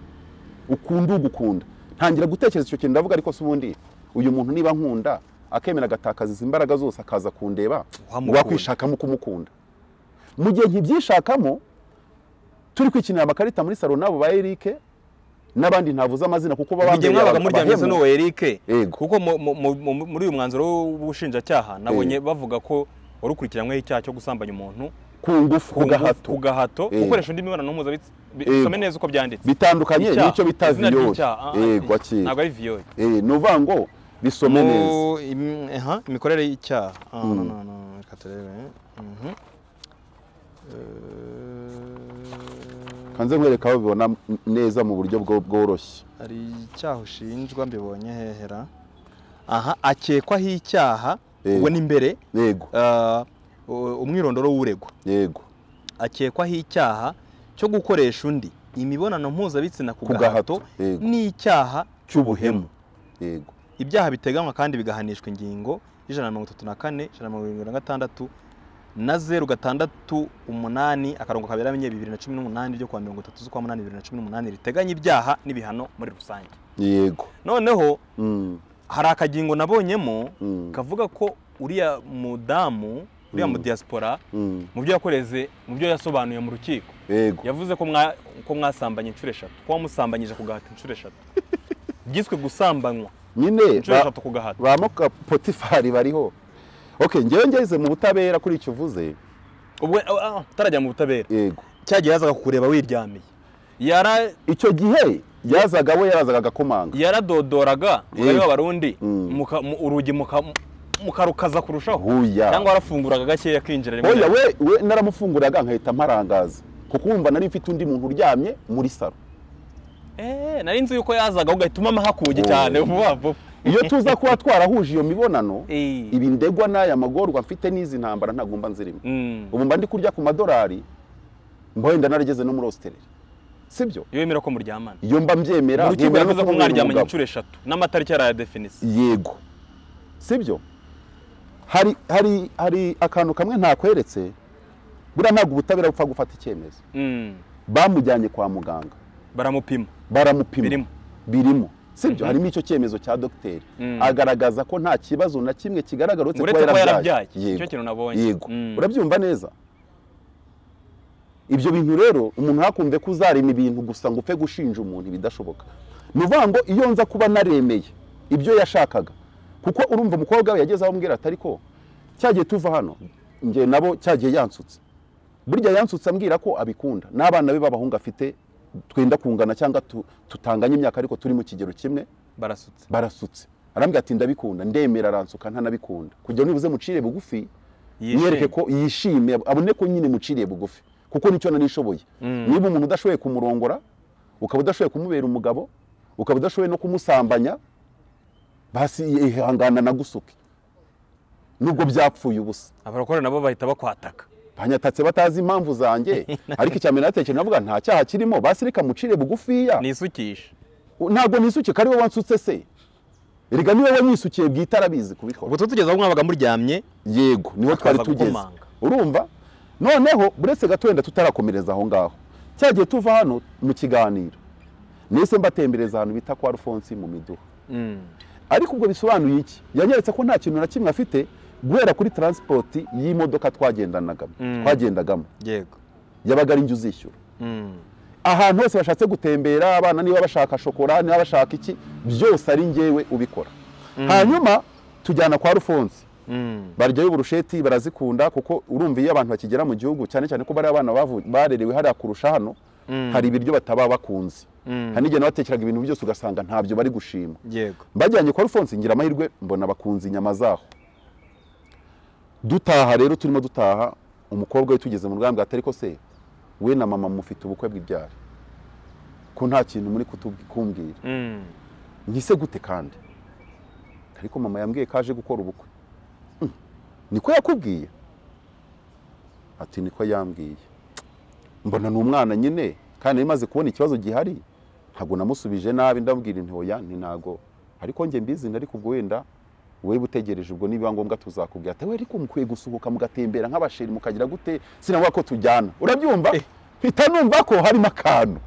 Ukunda ugukunda. Ntangira gutekereza icyo kintu ndavuga ariko se ubundi uyu muntu niba nkunda akemera agatakaza izi imbaraga zose akaza kundeba wakwishakamo kumukunda. Mu gihe nkibyishakamo turi kwikinira amakarita muri salo n'abo ba Eric n'abandi ntavuze amazina kuko baba bambereye mwabaga muryamye n'uwo Eric? Kuko mu- mu- mu- mu- muri uyu mwanzuro w'ubushinjacyaha nabonye bavuga ko wari ukurikiranyweho icyaha cyo gusambanya umuntu ku ngufu ku gahato. gukoresha undi mibonano mpuzabitsina. Bisome neza uko byanditse. Bitandukanye n'icyo bita viyori. Ah, ah, akiri ntabwo ari viyori Eh, ni uvuga ngo bisome neza. imikorere y'icyaha. Ah, Mm. no, reka turebe. Kanze nkwereka aho bibona neza mu buryo bwo- bworoshye. Hari icyaha ushinjwa mbibonye hehera. Aha akekwaho icyaha ubwo ni mbere yego. ah, umwirondoro w'uregwa. Yego. Akekwaho icyaha cyo gukoresha undi imibonano mpuzabitsina ku gahato. n'icyaha cy'ubuhemu. yego. Ibyaha biteganywa kandi bigahanishwa ingingo y'ijana na mirongo itatu na kane ijana na mirongo irindwi na gatandatu na zeru gatandatu umunani akarongo kaberanye bibiri na cumi n'umunani ryo kuwa mirongo itatu z'ukwa munani bibiri na cumi n'umunani riteganya ibyaha n'ibihano muri rusange. Yego. Noneho Mm, hari akagingo nabonyemo mm, kavuga ko uriya mudamu uriya Mm. mu diaspora mu byo yakoreze mu byo yasobanuye mu rukiko. Yego. Yavuze ko mwa- ko mwasambanye inshuro eshatu ko wamusambanyije ku gahato inshuro eshatu. Byiswe gusambanywa. Nyine ba- moka potifari bariho. Okay ngewe ngeze mu butabera kuri icyo uvuze. Ubwo ah, ah, utarajya mu butabera. Yego. Cyagiye yazaga kukureba wiryamiye. Yara icyo gihe yazaga we yarazaga agakomanga. Yaradodoraga umugari Yego. w'abarundi Mm. urugi muka- mukarukaza kurushaho. Cyangwa warafunguraga gakeya akinjira rimwe we we naramufunguraga nkahita mparangaza. Kuko wumva nari mfite undi muntu uryamye muri salo. Eh, nari nzi yuko yazaga ugahita umama hakugi Oh. cyane vuba vuba. Iyo tuza kuba twarahuje iyo mibonano Eh. ibi ndegwa n'aya magorwa mfite n'izi ntambara ntagomba nzirimo. Mm. ubu mba ndi kurya ku madolari mba wenda narageze no muri hositeli sibyo? Iyo wemera ko muryamana. Iyo mba mbyemera mu rukiko nkemera no yavuze ko mwaryamanye inshuro eshatu. N'amatariki yarayadefinise yego. Sibyo? Hari hari hari akantu kamwe ntakweretse buriya ntabwo ubutabera bupfa gufata icyemezo. Mm. bamujyanye kwa muganga. Baramupima. Baramupima. Birimo. Sibyo? Harimo icyo cyemezo cya dogiteri Mm. agaragaza ko nta kibazo na kimwe kigaragara uretse kuba ko yarabyaye. yego. Mm. urabyumva neza? Ibyo bintu rero umuntu ntakumve ko uzarema ibintu gusa ngo upfe gushinja umuntu ibidashoboka. Ni ukuvuga ngo iyo nza kuba naremeye ibyo yashakaga kuko urumva umukobwa we yageze aho ambwira ati ariko cyagiye tuva hano nabo cyagiye yansutse. Burya yansutse ambwira ko abikunda. N'abana be b'abahungu afite twenda kungana cyangwa tu- tutanganye imyaka ariko turi mu kigero kimwe? Barasutse. Barasutse. Arambwira ati ndabikunda ndemera aransuka ntanabikunda. Kugira ngo nibuze mucire bugufi yereke ko yishime abone ko nyine muciriye bugufi. Kuko ni cyo nanishoboye. Niba umuntu udashoboye kumurongora ukaba udashoboye kumubera umugabo ukaba udashoboye no kumusambanya basi ihangana nagusuke nubwo byapfuye ubusa. Abarokore nabo bahita bakwataka. Banyatatse batazi impamvu zanjye. <laughs> Ariko icya mbere natekereje navuga nta cyaha kirimo. Basi reka mucire bugufiya. Nisukishe. Ntabwo nisuke ari wowe wansutse se. Erega ni we wanyisukiye bwite arabizi kubikora. Ubwo tugeze aho mwabaga muryamye? Yego ni ho twari tugeze. urumva? Noneho buretse gato wenda tutarakomereza aho ngaho. Cyagiye tuva hano mu kiganiro nese mbatembereza ahantu bita kwa Alphonse mu miduha. Ariko ubwo bisobanuye iki? Yanyeretse ko nta kintu na kimwe afite guhera kuri transport y'imodoka twagendanagamo. Mm. twagendagamo. Yego. Yabaga ari njye uzishyura ahantu hose bashatse gutembera abana niba bashaka shokora niba bashaka iki byose ari njyewe ubikora. Hanyuma tujyana kwa Alphonse baryayo uburusheti barazikunda kuko urumva iyo abantu bakigera mu gihugu cyane cyane ko bari abana barerewe hariya kurusha hano hari ibiryo bataba bakunze. Hari n'igihe nabatekeraga ibintu byose ugasanga ntabyo bari gushima. Yego. Mbajyanye kwa Alphonse ngira amahirwe mbona bakunze inyama zaho. Dutaha rero turimo dutaha umukobwa we tugeze mu rugamba atari ko se we na mama mufite ubukwe bw'ibyara ko nta kintu muri kumbwira nkise gute kandi? Ariko mama yambwiye ko aje gukora ubukwe. "Mm, niko yakubwiye? Ati niko yambwiye. Mbona ni umwana nyine kandi maze kubona ikibazo gihari. Ntabwo namusubije nabi ndamubwira inti oya nti ntago. Ariko njye mbizi ariko ubwo wenda wowe utegereje ubwo nibiba ngombwa tuzakubwira ati ariko mukwiye gusohoka mugatembera nk'abasheri mukagira gute? Sinavuga ko tujyana. Urabyumva? Eh. mpita numva ko harimo akantu.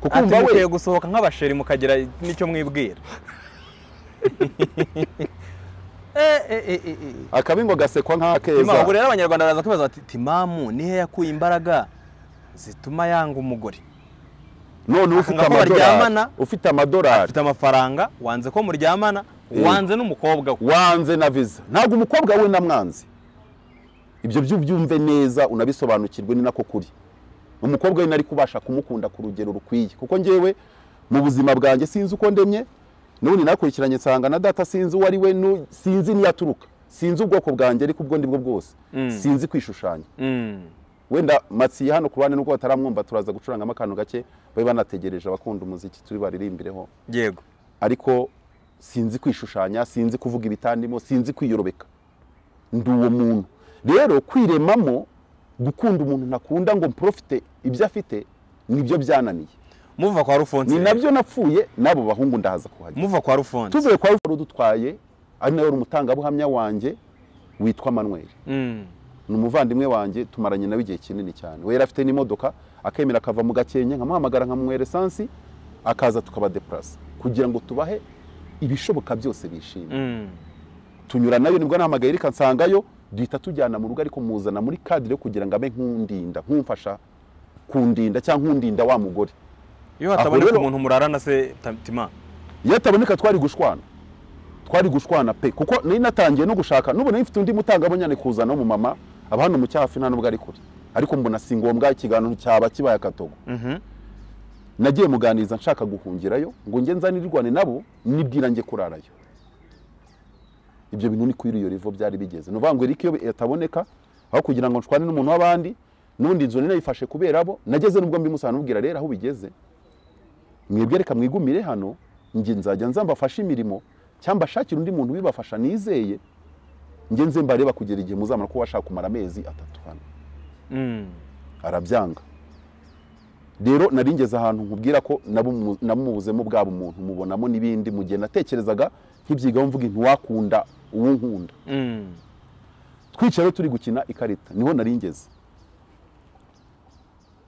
Kuko umva we mukwiye gusohoka nk'abasheri mukagira n'icyo mwibwira. <laughs> Eh, eh, eh, eh, eh. akabingo gasekwa nk'akeza. Ubu rero abanyarwanda baraza kwibaza bati timamu nihe yakuye imbaraga zituma yanga umugore? None ufite baryamana, ufite amafaranga wanze ko muryamana. Wanze n'umukobwa we. Wanze na viza ntabwo umukobwa we namwanze ibyo byo ubyumve neza unabisobanukirwe ni nako kuri. Umukobwa we nari kubasha kumukunda ku rugero rukwiye. Kuko njyewe mu buzima bwanjye sinzi uko ndemye. N'ubundi nakurikiranye nsanga na data sinzi uwo ari we sinzi niyo aturuka. Sinzi ubwoko bwanjye ariko ubwo ndibwo bwose. Mm. sinzi kwishushanya. Mm. wenda matsiye hano ku ruhande nubwo bataramwumva turaza gucurangamo akantu gake babe banategereje abakunda umuziki turi baririmbireho yego. Ariko sinzi kwishushanya sinzi kuvuga ibitandimo sinzi kwiyorobeka ndi uwo muntu. Rero kwiremamo gukunda umuntu ntakunda ngo mprofite ibyo afite ni byo byananiye. Muva kwa rufonse ni na byo napfuye n'abo bahungu ndahaza kuhagera muva kwa rufonse tuvuye kwa rufaro dutwaye ari nawe umutangabuhamya wanjye witwa manuel. Mm. ni umuvandimwe wanjye tumaranye nawe igihe kinini cyane. We yari afite n'imodoka akemera akava mu gakenke nkamuhamagara nkamuhera esansi akaza tukaba depurasa kugira ngo tubahe ibishoboka byose bishimye. Mm. tunyura na yo ni bwo nahamagaye reka nsangayo duhita tujyana mu rugo ariko muzana muri kadire kugira ngo abe nk'undinda nk'umfasha kundinda cyangwa nk'undinda wa mugore. Iyo hataboneka rero- umuntu murarana se tima. Iyo ataboneka twari gushwana. Twari gushwana pe. Kuko nari natangiye no gushaka n'ubu nari mfite undi mutangabunyane kuzana w'umumama aba hano mu cyahafi nta nubwo ari kure. Ariko mbona si ngombwa ikiganiro cyaba kibaye akatogo. Mhm. Nagiye muganiriza nshaka guhungirayo ngo njye nzanirwane nabo nibwira njye kurarayo. Ibyo bintu ni kuri iyo rivo byari bigeze. Ni ukuvuga ngo Eric iyo yataboneka aho kugira ngo nshwane n'umuntu w'abandi n'ubundi inzu ninayifashe kubera abo nageze nubwo mbimusana mubwira rero aho bigeze. Mwebwe reka mwigumire hano njye nzajya nza mbafashe imirimo cyangwa mbashakire undi muntu ubibafasha nizeye njye nze mbareba kugera igihe muzamara ko washaka kumara amezi atatu hano. Mm. arabyanga. Rero nari ngeze ahantu nkubwira ko namubuzemo bwa bumuntu mubonamo n'ibindi mu gihe natekerezaga nk'ibyigaho mvuga ntiwakunda uwo nkunda. Mm. twicaye turi gukina ikarita ni ho nari ngeze.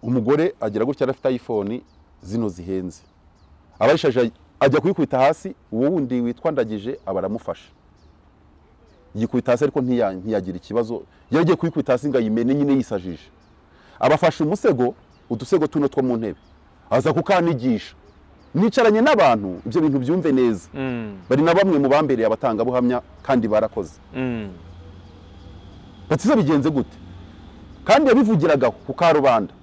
Umugore agira gutya afite ayifoni zino zihenze. Abayishaje ajya kuyikubita hasi uwo wundi witwa ndagije aba aramufasha. Yikubita hasi ariko ntiya- ntiyagira ikibazo. Yagiye kuyikubita hasi ngo ayimene nyine yisajije. Abafashe umusego udusego tuno two mu ntebe. Aza kukanigisha. Nicaranye n'abantu ibyo bintu byumve neza. Mm. bari na bamwe mu bambereye abatangabuhamya kandi barakoze. Mm. bati se bigenze gute? Kandi yabivugiraga ku karubanda.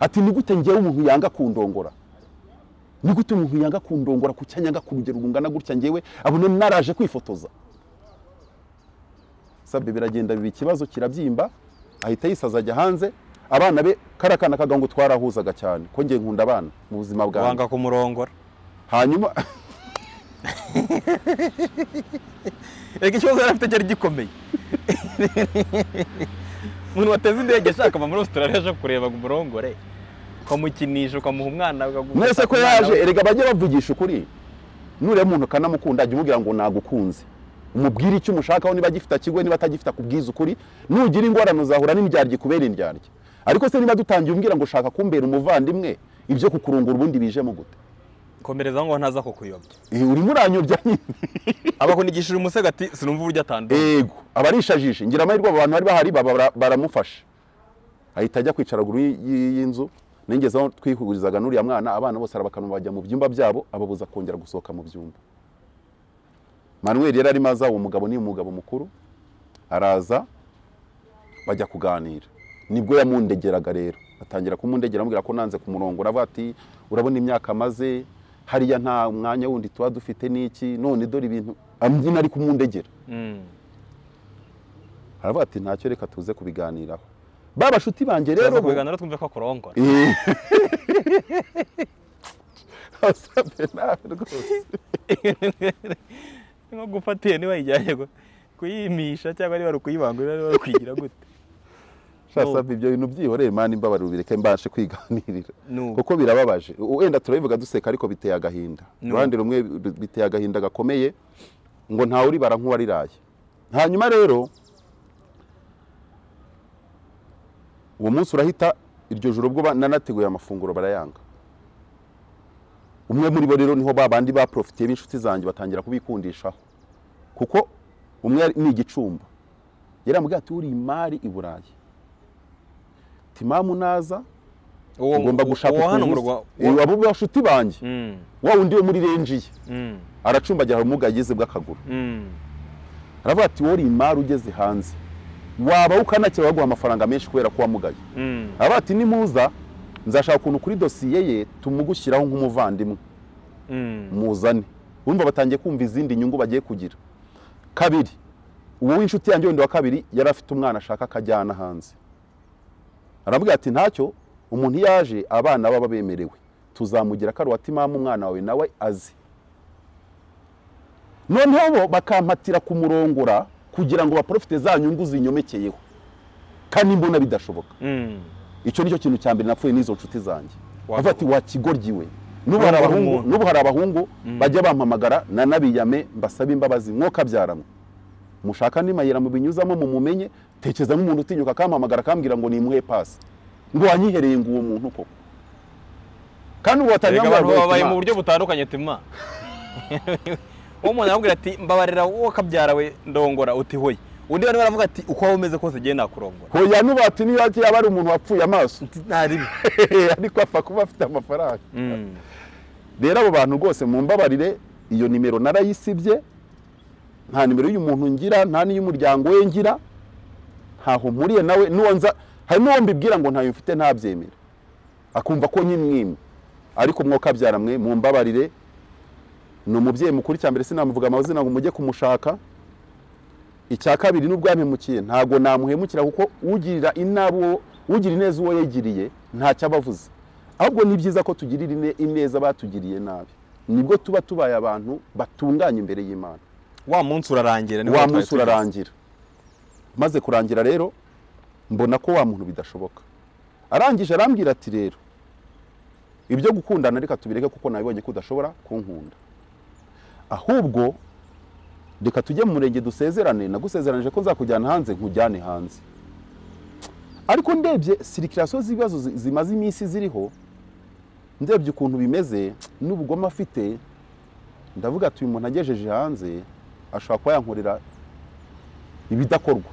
Ati ni gute ngewe umuntu yanga kundongora? Ni gute umuntu yanga kundongora ku cyanyanga ku rugero rungana gutya ngewe abona naraje kwifotoza. Sabe biragenda biba ikibazo kirabyimba. Ahita yisaza ajya hanze. Abana be kariya kana kaga ngo twarahuzaga cyane. Ko ngiye nkunda abana mu buzima bwanjye wanga kumurongora. Hanyuma <laughs> reka ikibazo yari afite cyari gikomeye. <laughs> Umuntu wateze indege ashaka ava muri australia aje kureba ngo umurongore. Ukamukinisha ukamuha umwana mwese ko yaje erega bajye bavugisha ukuri. Nureba umuntu ukanamukunda jya umubwira ngo nagukunze. Umubwire icyo umushakaho niba agifite akigwe niba atagifite akubwiza ukuri nugira ingorane uzahura n'indyarya ikubera indyarya. Ariko se niba dutangiye umbwira ngo ushaka kumbera umuvandimwe ibyo kukurungura ubundi bijemo gute? Komereza ngo ntaza kukuyobya. Eh, urimo uranyurya nyine. <laughs> Abakunigishije umusego ati sinumva uburyo atandukanye ego aba arishajije ngira amahirwe abo bantu bari bahari baba bara- baramufasha ahita ajya kwicara ruguru y'inzu. Aho twihurizaga n'uriya mwana abana bose arabakana bajya mu byumba byabo ababuza kongera gusohoka mu byumba. Manuel yari arimo aza uwo mugabo ni umugabo mukuru. Araza bajya kuganira. Ni bwo yamundegeraga rero. Atangira kumundegera amubwira ko nanze kumurongora avuga ati urabona imyaka amaze hariya nta mwanya wundi tuba dufite n'iki? None dore ibintu. Ambyina ari kumundegera. Mm. aravuga ati ntacyo reka tuze kubiganiraho. Ba bashuti banjye rero bo kubiganira twumve ko akurongora. Eh. <laughs> Wasabye nawe rwose. <laughs> Nko gufata iyo niba yijyanye kuyimisha cyangwa niba ari ukuyibangurira niba ari ukuyigira gute. Shasabye ibyo bintu byihoreye mani imbabarira ubireke mbashe kwiganirira. Kuko birababaje. Wenda turabivuga duseka ariko biteye agahinda. Uruhande rumwe biteye agahinda gakomeye ngo ntawe uribara nk'uwariraye hanyuma rero uwo munsi urahita iryo joro ubwo nanateguye amafunguro barayanga. Umwe muri bo rero ni ho ba bandi baprofitiye b'inshuti zanjye batangira kubikundishaho. Kuko umwe yari- ni igicumba. Yaramubwira ati uri imari i burayi. Timamu naza ugomba gushaka ukuntu abo bashuti banjye. Mm, wa wundi wo muri renji ye mm, aracumbagira ubumuga yagize bw'akaguru. Mm. aravuga ati wowe uri imari ugeze hanze. Waba ukanakira baguha amafaranga menshi kubera ko wamugaye. Aravuga ati nimuza nzashaka ukuntu kuri dosiye ye tumugushyiraho nk'umuvandimwe. Muzane. Urumva batangiye kumva izindi nyungu bagiye kugira. Kabiri uwo w'inshuti yanjye wundi wa kabiri yari afite umwana ashaka akajyana hanze. Arabwira ati ntacyo umuntu iyo aje abana baba bemerewe. Tuzamugira karo ati mama umwana wawe nawe azi noneho bo bakampatira kumurongora kugira ngo baprofite za nyungu zinyomekeyeho. Kandi mbona bidashoboka. Mm. icyo ni cyo kintu cya mbere napfuye n'izo nshuti zanjye. Bavuga ati abahungu umuntu. n'ubu hari abahungu bajya bampamagara nanabiyame mbasabe imbabazi mwoka byaramwe mushaka andi mayira mubinyuzamo mumumenye tekereza nk'umuntu utinyuka akampamagara akambwira ngo nimuhe pasi. Ngo wanyihereye ngo uwo muntu koko? Kandi ubu watangira Erega abantu ngo babaye mu buryo butandukanye tima. Uwo umuntu aramubwira ati mbabarira wowe kabyara we ndongora uti hoye undi wari waravuga ati uko waba umeze kose ngiye nakurongora. Hoya n'ubati niyo yaba ari umuntu wapfuye amaso. Ntaribi <laughs> ariko apfa kuba afite amafaranga. Rero abo bantu rwose mu mbabarire iyo nimero narayisibye nta nimero y'umuntu ngira nta n'iy'umuryango we ngira. Ntaho mpuriye nawe n'uwo nza hari n'uwo mbibwira ngo ntayo mfite ntabyemera. Akumva ko nyimwimwe ariko mwoka byaramwe mu mbabarire ni umubyeyi mukuru cya mbere sinamuvuga amazina ngo mujye kumushaka. Icya kabiri n'ubwampemukiye ntabwo namuhemukira kuko ugirira inabi uwo ugira ineza uwo yegiriye ntacyo aba avuze. Ahubwo ni byiza ko tugirira ine- ineza batugiriye nabi. Nibwo tuba tubaye abantu batunganye imbere y'imana. Wa munsi urarangira wa munsi urarangira. Maze kurangira rero mbona ko wa muntu bidashoboka. Arangije arambwira ati rero ibyo gukundana reka tubireke kuko nabibonye ko udashobora kunkunda. Ahubwo reka tujye mu murenge dusezerane. Nagusezeranije ko nzakujyana hanze nkujyane hanze. Ariko ndebye sirikirasiyo z'ibibazo zi- zimaze iminsi ziriho ndebye ukuntu bimeze n'ubugome afite ndavuga ati uyu muntu agejeje hanze ashobora kuba yankorera ibidakorwa.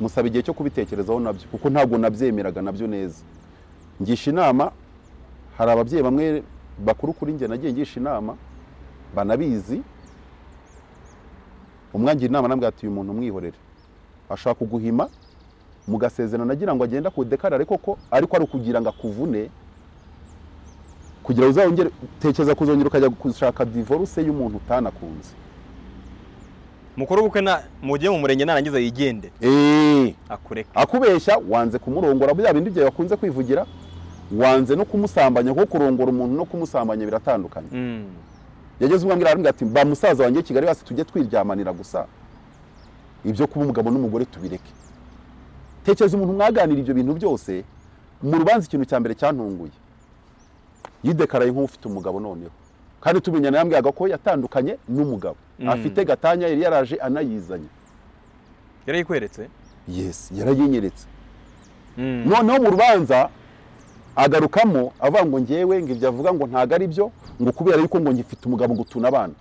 Musaba igihe cyo kubitekerezaho na byo kuko ntabwo nabyemeraga na byo neza. Ngisha inama hari ababyeyi bamwe bakuru kuri njye nagiye ngisha inama banabizi. Umwangira inama nambwira ati uyu muntu mwihorere. Ashaka kuguhima mugasezerana agira ngo agende akudekarare koko ariko ari ukugira ngo akuvune. Kugira ngo uzongere tekereza kuzongera ukajya gushaka divorce y'umuntu utanakunze. Mukuru ubukwe na mugiye mu murenge narangiza yigende. Eh, akubeshya wanze kumurongora bya bindi byawe bakunze kwivugira wanze no kumusambanya kuko kurongora umuntu no kumusambanya biratandukanye. Mm. yageze ubwo arambwira ati ba musaza wanjye kigali basi tujye twiryamanira gusa. Ibyo kuba umugabo n'umugore tubireke. Tekereza umuntu mwaganira ibyo bintu byose mu rubanza ikintu cya mbere cyantunguye. Yidekaraye nk'ufite umugabo noneho. Kandi tumenyana yambwiraga ko yatandukanye n'umugabo. Afite gatanya yari yaraje anayizanye. Yarayikweretse yes yarayinyeretse Mm. noneho mu rubanza agarukamo avuga ngo ngewe ngo ibyo avuga ngo ntabwo ari byo ngo kubera yuko ngo ngifite umugabo ngo utuna abana.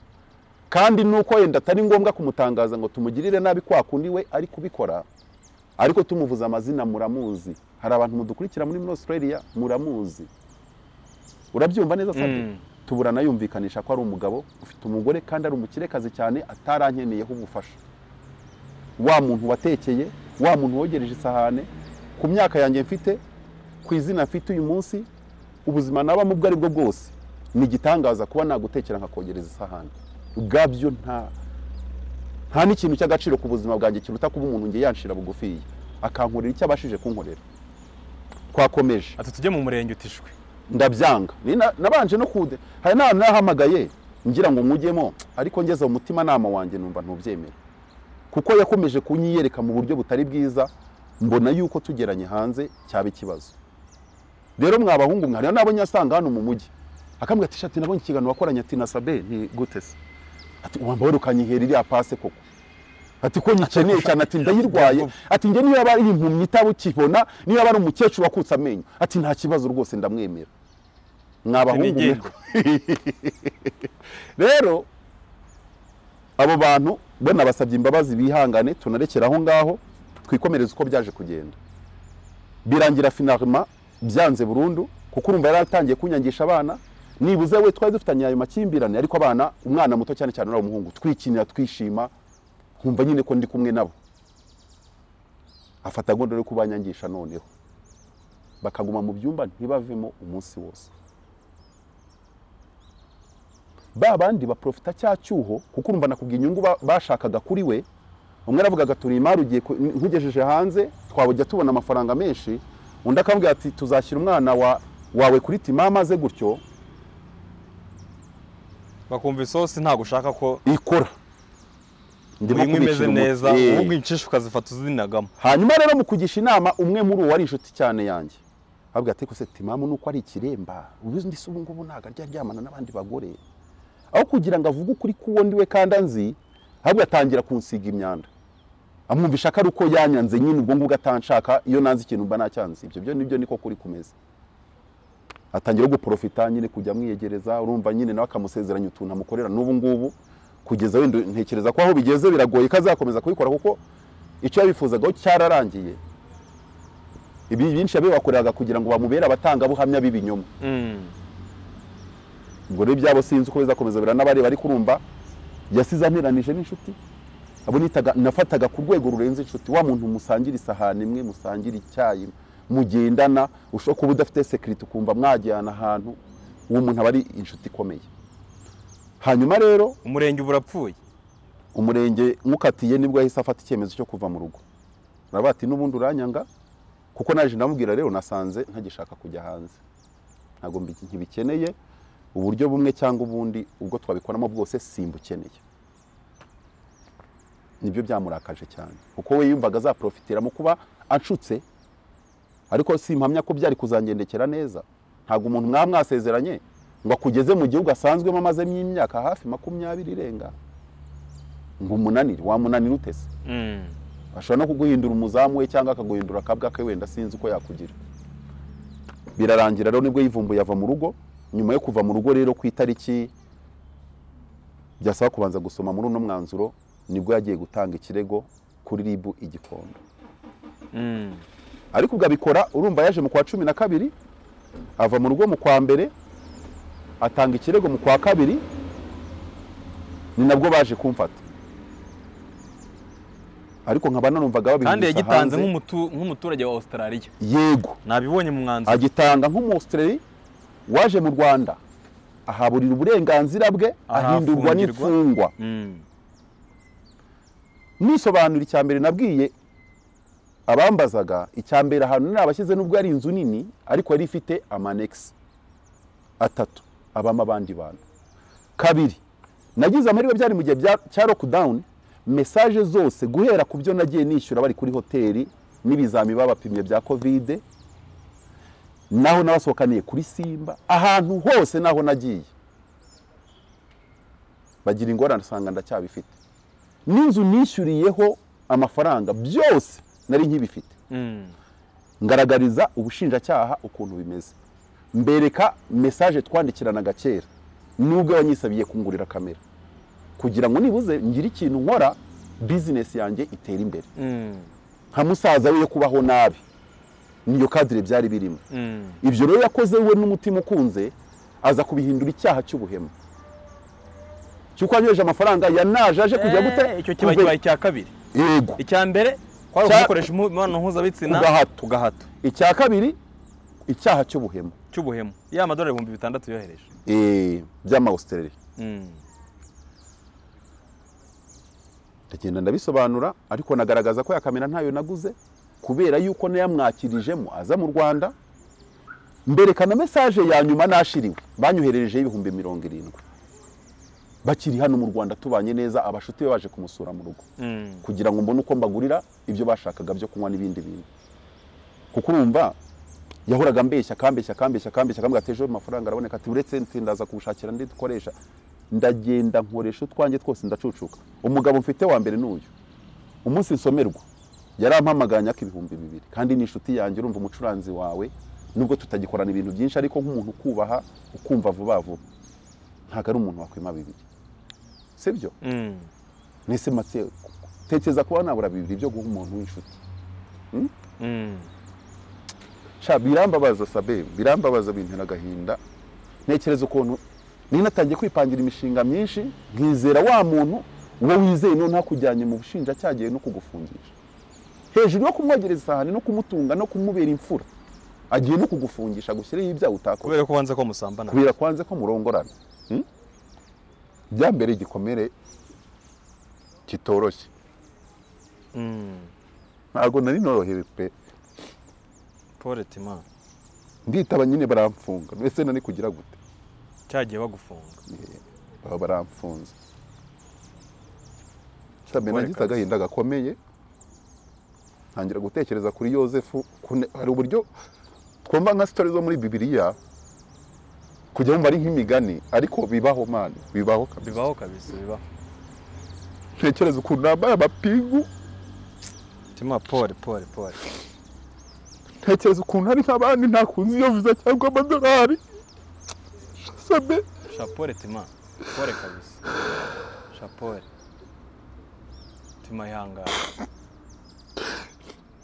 Kandi nuko wenda atari ngombwa kumutangaza ngo tumugirire nabi kwa kundi we ari kubikora. Ariko tumuvuza amazina muramuzi. Hari abantu mudukurikira muri Australia muramuzi. Urabyumva neza sabye Mm. Tuburana yumvikanisha ko ari umugabo ufite umugore kandi ari umukirekazi cyane atarankeneyeho ubufasha. Wa muntu watekeye wa muntu wogereje isahane ku myaka yanjye mfite ku izina mfite uyu munsi ubuzima nabamo ubwo ari bwo bwose. Ni igitangaza kuba nagutekera nkakogereza isahane. Ubwabyo nta nta n'ikintu cy'agaciro ku buzima bwanjye kiruta kuba umuntu ngiye yanshira bugufiya. Akankorera icyo abashije kunkorera. Twakomeje. Ati tujye mu murenge utishwe. Ndabyanga. Nabanje no kude. Hari n'ahantu nahamagaye ngira ngo mujyemo ariko ngeze mu mutima nama wanjye numva ntubyemera. Kuko yakomeje kunyiyereka mu buryo butari bwiza mbona yuko tugeranye hanze cyaba ikibazo. Rero mwabahungu mwe hariho n'abo nyasanga hano mu mujyi akambwira ati shati nabonye ikiganiro wakoranye ati na sabe ni gute se? Ati wambaye ukanyihera iriya pase koko? Ati ko nyikeneye cyane ati ndayirwaye. Ati njye niyo ari impumyi itaba ukibona niyo yaba ari umukecuru wakutse amenyo. Ati nta kibazo rwose ndamwemera. Mwe. Nigende. <laughs> rero abo bantu bo nabasabye imbabazi bihangane tunarekera aho ngaho twikomereze uko byaje kugenda. Birangira finarima byanze burundu kuko urumva yari atangiye kunyangisha abana nibuze we twari dufitanye ayo makimbirane ariko abana umwana muto cyane cyane uriya umuhungu twikinira twishima nkumva nyine ko ndi kumwe nabo. Afata gahunda yo kubanyangisha noneho. Bakaguma mu byumba ntibavemo umunsi wose. Ba bandi baprofita cya cyuho kuko urumva nakubwiye inyungu ba- bashakaga kuri we. Umwe aravugaga turi imari ugiye ku- nkugejeje hanze twabujya tubona amafaranga menshi. Undi akambwira ati tuzashyira umwana wa, wawe kuri tima maze gutyo. Bakumva isosi ntabwo ushaka ko ikora. Ndimo imeze neza Eh. ahubwo incisha ukazifata uzinagamo. Hanyuma rero mu kugisha inama umwe muri uwo wari inshuti cyane yanjye. Avuga ati kose timamu nuko ari ikiremba? Ubundi se ubu ngubu ntabwo arya aryamana n'abandi bagore. Aho kugira ngo avuge ukuri k'uwo ndi we kandi anzi ahubwo atangira kunsiga imyanda. Amwumvisha ko ari uko yanyanze nyine ubwo ngubwo atanshaka iyo nanze ikintu mba nacyanze. Ibyo byo ni byo niko kuri kumeze atangira guprofita nyine kujya amwiyegereza urumva nyine nawe akamusezeranya utuntu amukorera n'ubu ngubu kugeza wenda ntekereza ko aho bigeze biragoye ko azakomeza kubikora kuko icyo yabifuzagaho cyararangiye ibi byinshi yabibakoreraga kugira ngo bamubere abatangabuhamya b'ibinyoma. Mm. Ubwo rero ibyabo sinzi uko bizakomeza biranabareba ariko urumva yasize anteranije n'inshuti. Abo nitaga nafataga ku rwego rurenze inshuti. Wa muntu musangira isahani imwe musangira icyayi mugendana ushobora kuba udafite sekiriti ukumva mwajyana ahantu uwo muntu aba ari inshuti ikomeye. Hanyuma rero umurenge uba urapfuye? umurenge nkukatiye ni bwo yahise afata icyemezo cyo kuva mu rugo. Aravuga ati n'ubundi uranyanga? Kuko naje ndamubwira rero nasanze ntagishaka kujya hanze. Ntabwo nkibikeneye uburyo bumwe cyangwa ubundi ubwo twabikoramo bwose simbukeneye. Nibyo byamurakaje cyane. Kuko we yumvaga azaprofitiramo kuba anshutse ariko simpamya ko byari kuzangendekera neza. Ntabwo umuntu mwaba mwasezeranye ngo akugeze mu gihugu asanzwemo amazemo imyaka hafi makumyabiri irenga ngo umunanire wamunanira utese. Mm. ashobora no kuguhindura umuzamu we cyangwa akaguhindura akabwa ke wenda sinzi uko yakugira. Birarangira rero ni bwo yivumbuye ava mu rugo nyuma yo kuva mu rugo rero ku itariki byasaba kubanza gusoma muri uno mwanzuro ni bwo yagiye gutanga ikirego kuri ribu igikondo. Mm. ariko ubwo abikora urumva yaje mu kwa cumi na kabiri ava mu rugo mu kwa mbere atanga ikirego mu kwa kabiri ni nabwo baje kumfata. Ariko nkaba nanumvaga kandi yagitanze hanze. nk'umutu- nk'umuturage wa australia. Yego. Nabibonye mu mwanzuro. Agitanga nk'umusitiri waje mu rwanda ahaburira uburenganzira bwe ahindurwa n'imfungwa. Mm. nisobanura icya mbere nabwiye abambazaga icya mbere ahantu nabashyize nubwo ari inzu nini ariko yari ifite amanegisi atatu abamo abandi bantu. Kabiri nagize amahirwe byari mu gihe cya lockdown mesaje zose guhera ku byo nagiye nishyura bari kuri hoteli n'ibizami babapimye bya kovide naho nabasohokaniye kuri simba ahantu hose naho nagiye. Bagira ingorane usanga ndacyabifite. N'inzu nishyuriyeho amafaranga byose nari nkibifite. Mm. ngaragariza ubushinjacyaha ukuntu bimeze. Mbereka mesaje twandikiranaga kera nubwo wanyisabiye kungurira kamera. Kugira ngo nibuze ngire ikintu nkora bizinesi yanjye itere imbere. Mm. nka musaza we yo kubaho nabi. Niyo kadire byari birimo. Mm. ibyo rero yakoze we n'umutima ukunze aza kubihindura icyaha cy'ubuhemu cy'uko yanyoheje amafaranga yanaje aje kujya gute? Eh, icyo kiba kibaye icya kabiri. Yego. Icya mbere kwari umukoresha imibonano mpuzabitsina Ku gahato. ku gahato icya kabiri icyaha cy'ubuhemu cy'ubuhemu ya madolari ibihumbi bitandatu yohereje. Eh, by'amawusitereri Mm. ndagenda ndabisobanura ariko nagaragaza ko ya kamera ntayo naguze. Kubera yuko nayamwakirijemo aza mu rwanda mberekana mesaje ya nyuma nashiriwe. Banyohererejeho ibihumbi mirongo irindwi. Bakiri hano mu rwanda tubanye neza abashuti be baje kumusura mu rugo. Mm. kugira ngo mbone uko mbagurira ibyo bashakaga byo kunywa n'ibindi bintu. Kuko urumva yahoraga mbeshya akambeshya akambeshya akambeshya akambwira ati ejo amafaranga araboneka ati uretse ndaza kubushakira ndi dukoresha ndagenda nkoresha utwanjye twose ndacucuka. Umugabo mfite wa mbere n'uyu umunsi nsomerwa. Yarampamaganye ako ibihumbi bibiri. Kandi ni inshuti yanjye urumva umucuranzi wawe nubwo tutagikorana ibintu byinshi ariko nk'umuntu ukubaha ukumva vuba vuba. Ntabwo ari umuntu wakwima bibiri. Sibyo? Mm. nese matse tekereza kuba nabura bibiri byo guha umuntu w'inshuti. Mm. sha birambabaza sabe birambabaza bintera agahinda. Ntekereza ukuntu natangiye kwipangira imishinga myinshi nkizera wa muntu uwo wizeye ntakujyanye mu bushinjacyaha no kugufungisha. Hejuru yo kumwogereza isahani no kumutunga no kumubera imfura. Agiye no kugufungisha gushyiraho ibyaha utakoze. Kubera ko wanze ko musambana. Kubera kwanze ko murongorana. Hmm? byambere igikomere kitoroshye. Mm. ntabwo nari norohewe pe. Paul Tima nditaba nyine baramfunga. Mbese nari kugira gute? Cyagiye bagufunga. Baba baramfunze. Pole nagize agahinda gakomeye. Ntangira gutekereza kuri yosefu hari uburyo twumva nka sitori zo muri bibiliya kujya wumva ari nk'imigani ariko bibaho mani bibaho kabisa. Bibaho kabisa bibaho. Ntekereza ukuntu nambaye amapingu Tima Paul Paul Paul ntekereza ukuntu hari nk'abandi ntakunze iyo viza cyangwa amadolari. Sabe Shapole Tima. Paul kabisa. Shapole Tima ihangane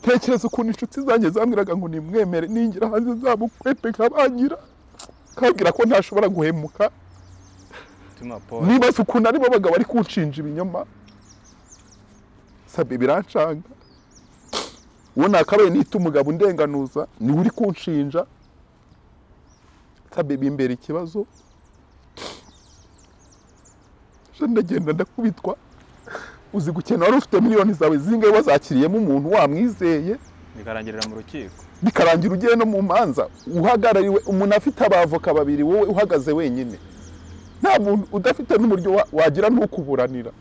ntekereza ukuntu inshuti zanjye zambwiraga ngo nimwemere ningira hanze nzamukwepe nkabangira kabwira ko ntashobora guhemuka. Nibaza ukuntu ari bo bagabo bari kunshinja ibinyoma. Sabe birancanga. Uwo nakabaye nita umugabo undenganuza ni we uri kunshinja. Sabe bimbera ikibazo. Ndagenda ndakubitwa. Uzi gukena wari ufite miliyoni zawe zingahe wazakiriyemo umuntu wamwizeye? Bikarangirira mu rukiko. Bikarangira ugiye no mu manza. Uhagarariwe umuntu afite abavoka babiri wowe uhagaze wenyine. Nta muntu udafite n'uburyo wa- wagira n'ukuburanira.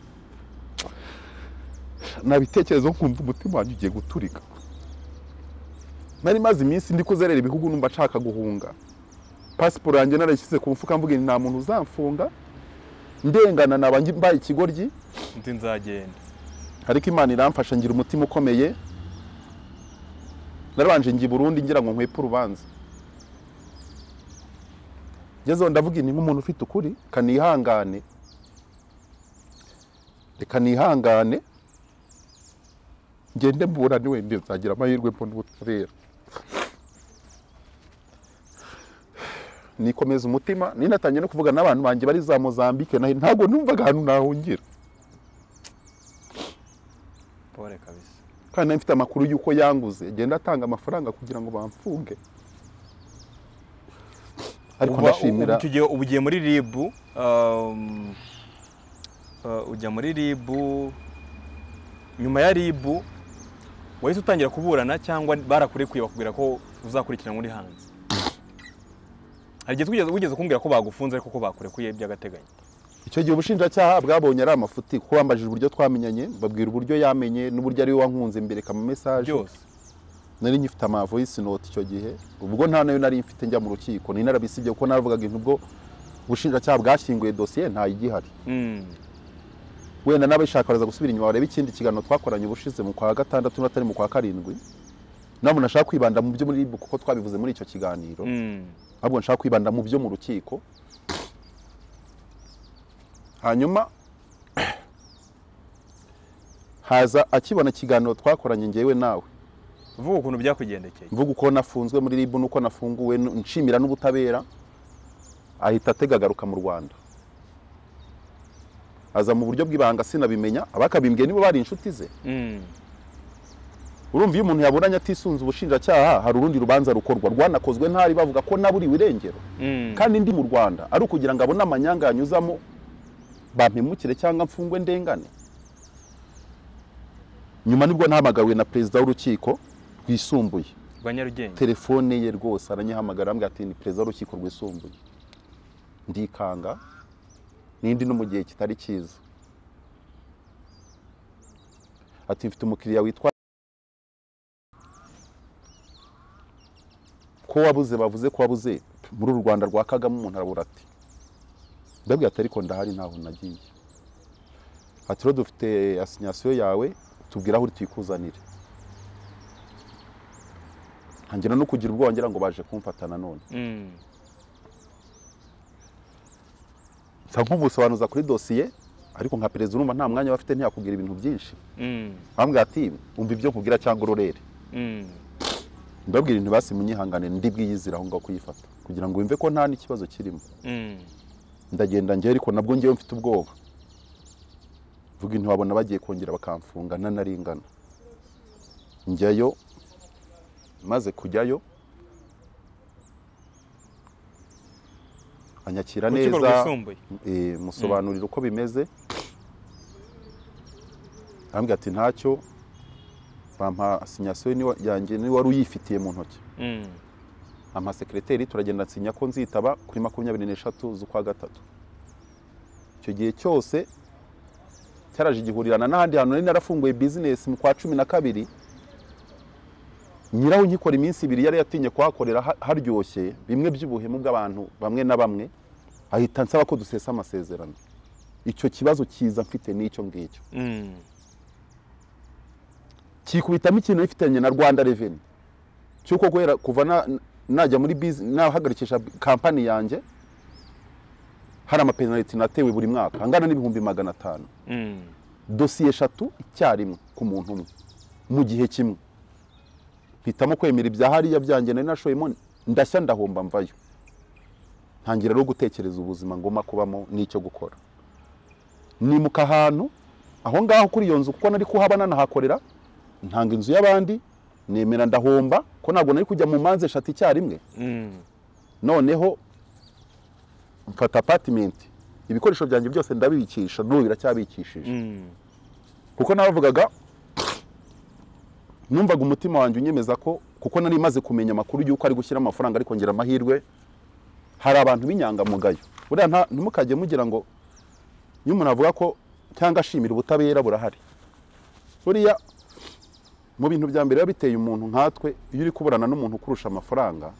Nabitekerezo nkumva umutima wanjye ugiye guturika. Nari maze iminsi ndi kuzerera ibihugu numva nshaka guhunga. Pasiporo yanjye narayishyize ku mufuka mvuga nta muntu uzamfunga. Ndengana naba mbaye ikigoryi. Ndi nzagenda. Ariko imana iramfasha ngira umutima ukomeye. Narabanje i burundi ngira ngo nkwepe urubanza. Ngezeho ndavuga ni nk'umuntu ufite ukuri kanihangane. Reka nihangane. Ngende mburane wenda nzagira amahirwe mbona ubutabera nikomeza umutima ninatangiye no kuvuga n'abantu banjye bari za mozambique naho ntabwo numvaga ahantu nahungira. Kandi mfite amakuru y'uko yanguze. Agenda atanga amafaranga kugira ngo bamfunge. Ariko ndashimira ubu ugiye muri rib um, uh, ujya muri rib nyuma ya rib wahise utangira kuburana cyangwa barakurekuye bakubwira ko uzakurikiranwa uri hanze? Hari igihe wigeze kumbwira ko bagufunze ariko ko bakurekuye by'agateganyo. Icyo gihe ubushinjacyaha bwabonye ari amafuti kuko bambajije uburyo twamenyanye babwira uburyo yamenye n'uburyo ari we wankunze mbere kama mesaje byose. Nari ngifite ama voice note icyo gihe ubwo nta na yo nari mfite njya mu rukiko. Nari narabisibye kuko naravugaga ibintu ubwo ubushinjacyaha bwashyinguye dosiye ntayigihari Mm, wenda n'abashaka baraza gusubira inyuma barebe ikindi kiganiro twakoranye ubushize mu kwa gatandatu n'atari mu kwa karindwi. Ntabwo nashaka kwibanda mu byo muri kuko twabivuze muri icyo kiganiro. Mm, ahubwo nshaka kwibanda mu byo mu rukiko. Hanyuma haza akibona ikiganiro twakoranye ngewe nawe. Vuga ukuntu byakugendekeye. Mvuga uko nafunzwe muri RIB n'uko nafunguwe nshimira n'ubutabera. Ahita atega agaruka mu Rwanda. Aza mu buryo bw'ibanga sinabimenya abakabimbwiye nibo bari inshuti ze. Mm, urumva iyo umuntu yaburanye atisunze ubushinjacyaha hari urundi rubanza rukorwa. Rwanakozwe ntari bavuga ko naburiwe irengero mm, kandi ndi mu Rwanda ari ukugira ngo abone amanyanga yanyuzamo bampemukire cyangwa mfungwe ndengane. Nyuma ni bwo nahamagawe na perezida w'urukiko rwisumbuye. Telefone ye rwose aranyihamagara arambwira ati ni perezida w'urukiko rwisumbuye. Ndikanga n'indi no mu gihe kitari cyiza. Ati mfite umukiriya witwa ko wabuze bavuze ko wabuze. Muri uru rwanda rwa kagame umuntu arabura ati ndabwira ati ariko ndahari ntaho nagiye. Ati rero dufite asinyasiyo yawe tubwire aho uri tuyikuzanire ntangira no kugira ubwoba ngira ngo baje kumfata nanone Mm, nsa nk'umusobanuza kuri dosiye ariko nka perezida urumva nta mwanya bafite ntiyakubwira ibintu byinshi. Mm, bambwira ati umva ibyo nkubwira cyangwa urorere? Mm, ndabwira ibintu basi munyihangane ndi bwiyizire aho ngaho kuyifata. Kugira ngo wumve ko nta n'ikibazo kirimo. Mm, ndagenda njyewe ariko nabwo ngewe mfite ubwoba. Vuga ntiwabona bagiye kongera bakamfunga nanaringana njyayo maze kujyayo anyakira neza. eh, musobanurira uko bimeze. Arambwira ati ntacyo. Bampa sinyasiyo yanjye ni wari uyifitiye mu ntoki. Mm, ampa sekereteri turagenda nsinya ko nzitaba kuri makumyabiri n'eshatu z'ukwa gatatu. Icyo gihe cyose cyaraje gihurirana n'ahandi hantu nari narafunguye bizinesi mu kwa cumi na kabiri nyiraho nkikora iminsi ibiri yari yatinye kuhakorera ha- haryoshye bimwe by'ubuhemu bw'abantu bamwe na bamwe ahita nsaba ko dusesa amasezerano. Icyo kibazo kiza mfite n'icyo ngicyo. Mm, kikubitamo ikintu ifitanye na rwanda reveni cy'uko guhera kuva na- najya muri bizi nahagarikisha kampani yanjye hari amapenaliti natewe buri mwaka angana n'ibihumbi magana atanu. Mm, dosiye eshatu icyarimwe ku muntu umwe mu gihe kimwe. Mpitamo kwemera ibya hariya byanjye nari nashoyemo ndashya ndahomba mvayo. Ntangira rero gutekereza ubuzima ngomba kubamo n'icyo gukora. Nimuka ahantu aho ngaho kuri iyo nzu kuko nari kuhaba nanahakorera ntanga inzu y'abandi nemera ndahomba ko ntabwo nari kujya mu manza eshatu icyarimwe. Mm, noneho mfata apatimenti ibikoresho byanjye byose ndabikisha n'ubu biracyabikishije. Mm, kuko nabavugaga numvaga umutima wanjye unyemeza ko kuko nari maze kumenya amakuru y'uko ari gushyira amafaranga ariko ngira amahirwe hari abantu b'inyangamugayo. Buriya nta- ntimukajye mugira ngo iyo umuntu avuga ko cyangwa ashimira ubutabera burahari. Buriya mu bintu bya mbere biba biteye umuntu nkatwe iyo uri kuburana n'umuntu ukurusha amafaranga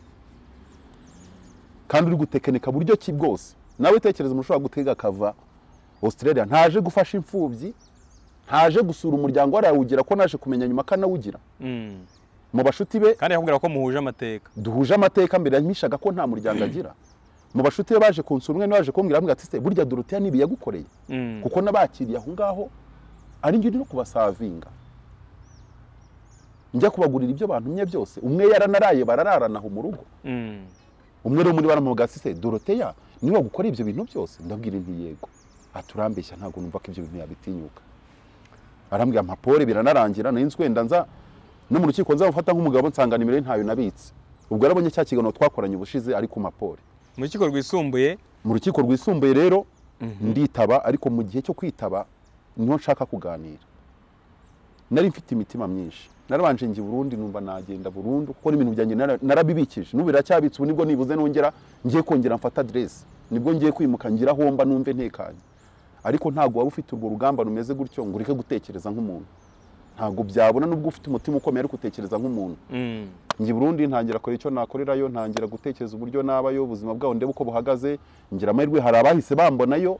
kandi uri gutekinika buryo ki bwose. Nawe tekereza umuntu ushobora gutega akava Australia. Ntaje gufasha imfubyi ntaje gusura umuryango warawugira ko naje kumenya nyuma akanawugira mm. mu bashuti be kandi yakubwira ko muhuje amateka. duhuje amateka mbere yamishaga ko nta muryango agira. Mu bashuti be baje kunsura umwe nawe baje kumbwira ati se burya Dorothea nibi yagukoreye Mm, kuko nabakiriye aho ngaho ari uri no kubasavinga njya kubagurira ibyo bantumye byose. Umwe yaranaraye barararana aho mu rugo. Mm, umwe rero muri baramuvuga ati se Dorothea ni we wagukoreye ibyo bintu byose? Ndabwira inti yego. Aturambeshya ntabwo numva ko ibyo bintu yabitinyuka. Arambwira mpapore biranarangira nari nzi wenda nza no mu rukiko nzamufata nk'umugabo nsanga nimero ntayo nabitse. Ubwo yarabonye cya kiganiro twakoranye ubushize ari ku mapore mu rukiko rwisumbuye? Mu rukiko rwisumbuye rero nditaba ariko mu gihe cyo kwitaba ni ho nshaka kuganira. Nari mfite imitima myinshi. Narabanje njye Burundi numva nagenda burundu kuko n'ibintu byanjye nara- narabibikije n'ubu biracyabitse ubu ni bwo nibuze nongera ngiye kongera mfata aderesi ni bwo ngiye kwimuka ngira aho mba numve ntekanye. Ariko ntabwo waba ufite urwo rugamba rumeze gutyo ngo ureke gutekereza nk'umuntu. Ntabwo byabona nubwo ufite umutima ukomeye ariko utekereza nk'umuntu. Mm. njye Burundi ntangira kora icyo nakorerayo ntangira gutekereza uburyo nabayo ubuzima bwabo ndebe uko buhagaze. Ngira amahirwe hari abahise bambonayo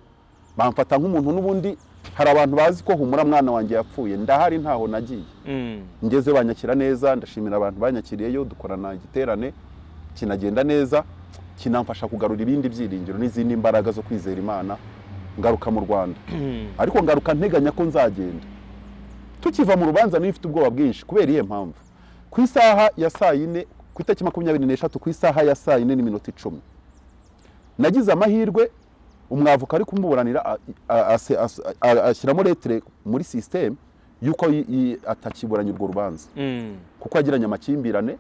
bamfata nk'umuntu n'ubundi hari abantu bazi ko humura mwana wanjye yapfuye. Ndahari ntaho nagiye. Mm. ngeze banyakira neza ndashimira abantu banyakiriyeyo dukorana igiterane kinagenda neza kinamfasha kugarura ibindi byiringiro n'izindi mbaraga zo kwizera imana ngaruka mu rwanda. Mm. ariko ngaruka nteganya ko nzagenda. Tukiva mu rubanza niyo ifite ubwoba bwinshi kubera iyihe mpamvu. Ku isaha ya saa yine ku itariki makumyabiri n'eshatu ku isaha ya saa yine n'iminota icumi. Nagize amahirwe umwavoka ari kumuburanira ashyiramo letire muri sisiteme y'uko atakiburanya urwo rubanza. Mm. kuko yagiranye amakimbirane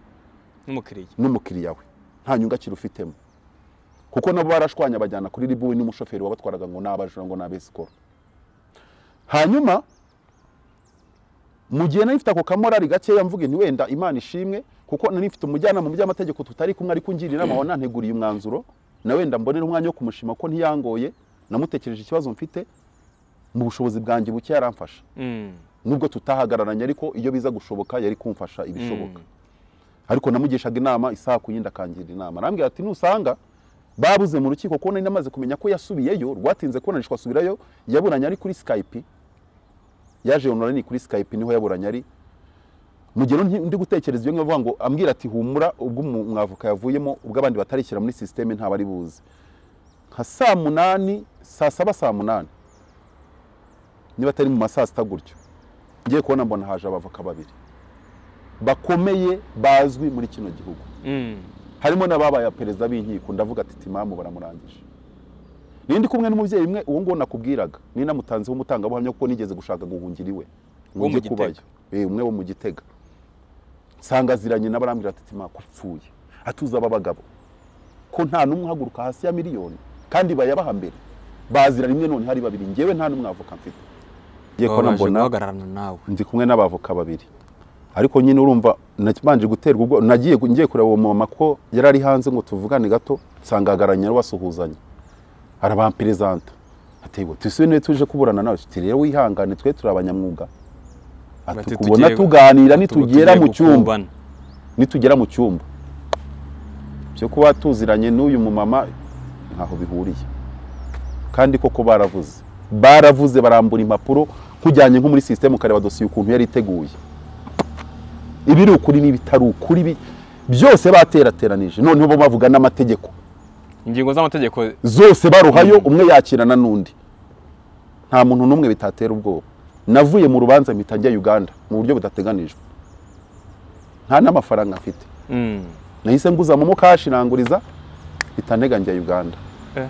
n'umukiriya. we. Nta nyungu akirufitemo kuko nabo barashwanya bajyana kuri ribuwe n'umushoferi wabatwaraga ngo ni abajura ngo ni abesikoro hanyuma mu gihe nari mfite ako kamorari gakeya mvuga nti wenda imana ishimwe kuko nari mfite umujyanama mu by'amategeko tutari kumwe ariko ungira inama wananteguriye umwanzuro na wenda mbonera umwanya wo kumushima ko ntiyangoye namutekereje ikibazo mfite mu bushobozi bwanjye buke yaramfasha. Mm. nubwo tutahagararanye ariko iyo biza gushoboka yari kumfasha ibishoboka. Mm. ariko namugishaga inama isaha ku yindi akangira inama. Arambwira ati nusanga babuze mu rukiko ko nari namaze kumenya ko yasubiyeyo rwatinze kubonanishwa asubirayo yaburanye ari kuri skype. Yaje online kuri skype ni ho yaburanye ari. Mu gihe nti- ndi gutekereza ibyo nkavuga ngo ambwira ati humura ubwo umwavoka yavuyemo ubwo abandi batarishyira muri sisiteme ntabari buzi. Nka saa munani saa saba saa munani. Niba atari mu ma saa sita gutyo. Ngiye kubona mbona haje abavoka babiri. Bakomeye bazwi muri kino gihugu. Mm. harimo n'ababaye perezida b'inkiko. Ndavuga ati timamu baramurangije nindi kumwe n'umubyeyi umwe? Uwo nguwo nakubwiraga. Ni namutanzeho umutangabuhamya kuko nigeze gushaka guhungira iwe ngo Wo mu kubayo. Eh, umwe wo mu gitega. Nsanga aziranye n'abarambwira ati ko upfuye atuza aba bagabo. Ko nta n'umwe uhaguruka hasi ya miliyoni kandi bayabaha mbere. Bazira rimwe none hari babiri. Ngewe nta n'umwavoka mfite. Ngiye kubona Babaje mbona guhagararana nawe. Ndi kumwe n'abavoka babiri. Ariko nyine urumva nabanje guterwa ubwo nagiye ngiye kureba uwo mama ko yari ari hanze ngo tuvugane gato nsanga ahagararanye basuhuzanya arabamperezanta tusibe ni we tuje kuburana nawe? Tuti rero wihangane twe turi abanyamwuga. Ati Bati kubona tugiye- tuganira nitugera mu cyumba. Nitugera mu cyumba. Byo kuba tuziranye n'uyu mumama ntaho bihuriye. Kandi koko baravuze. Baravuze barambura impapuro nkujyanye nko muri sisiteme ukareba dosiye ukuntu yari iteguye. Ibiri ukuri n'ibitari ukuri byose baterateranije. Noneho bo bavuga n'amategeko. Ingingo z'amategeko zose baruhayo umwe yakirana n'undi. Nta muntu n'umwe bitatera ubwoba. Navuye mu rubanza mpita njya uganda mu buryo budateganijwe. Nta n'amafaranga mfite. Mm. nahise nguza momo kashi nanguriza mpita ntega njya uganda. Eh.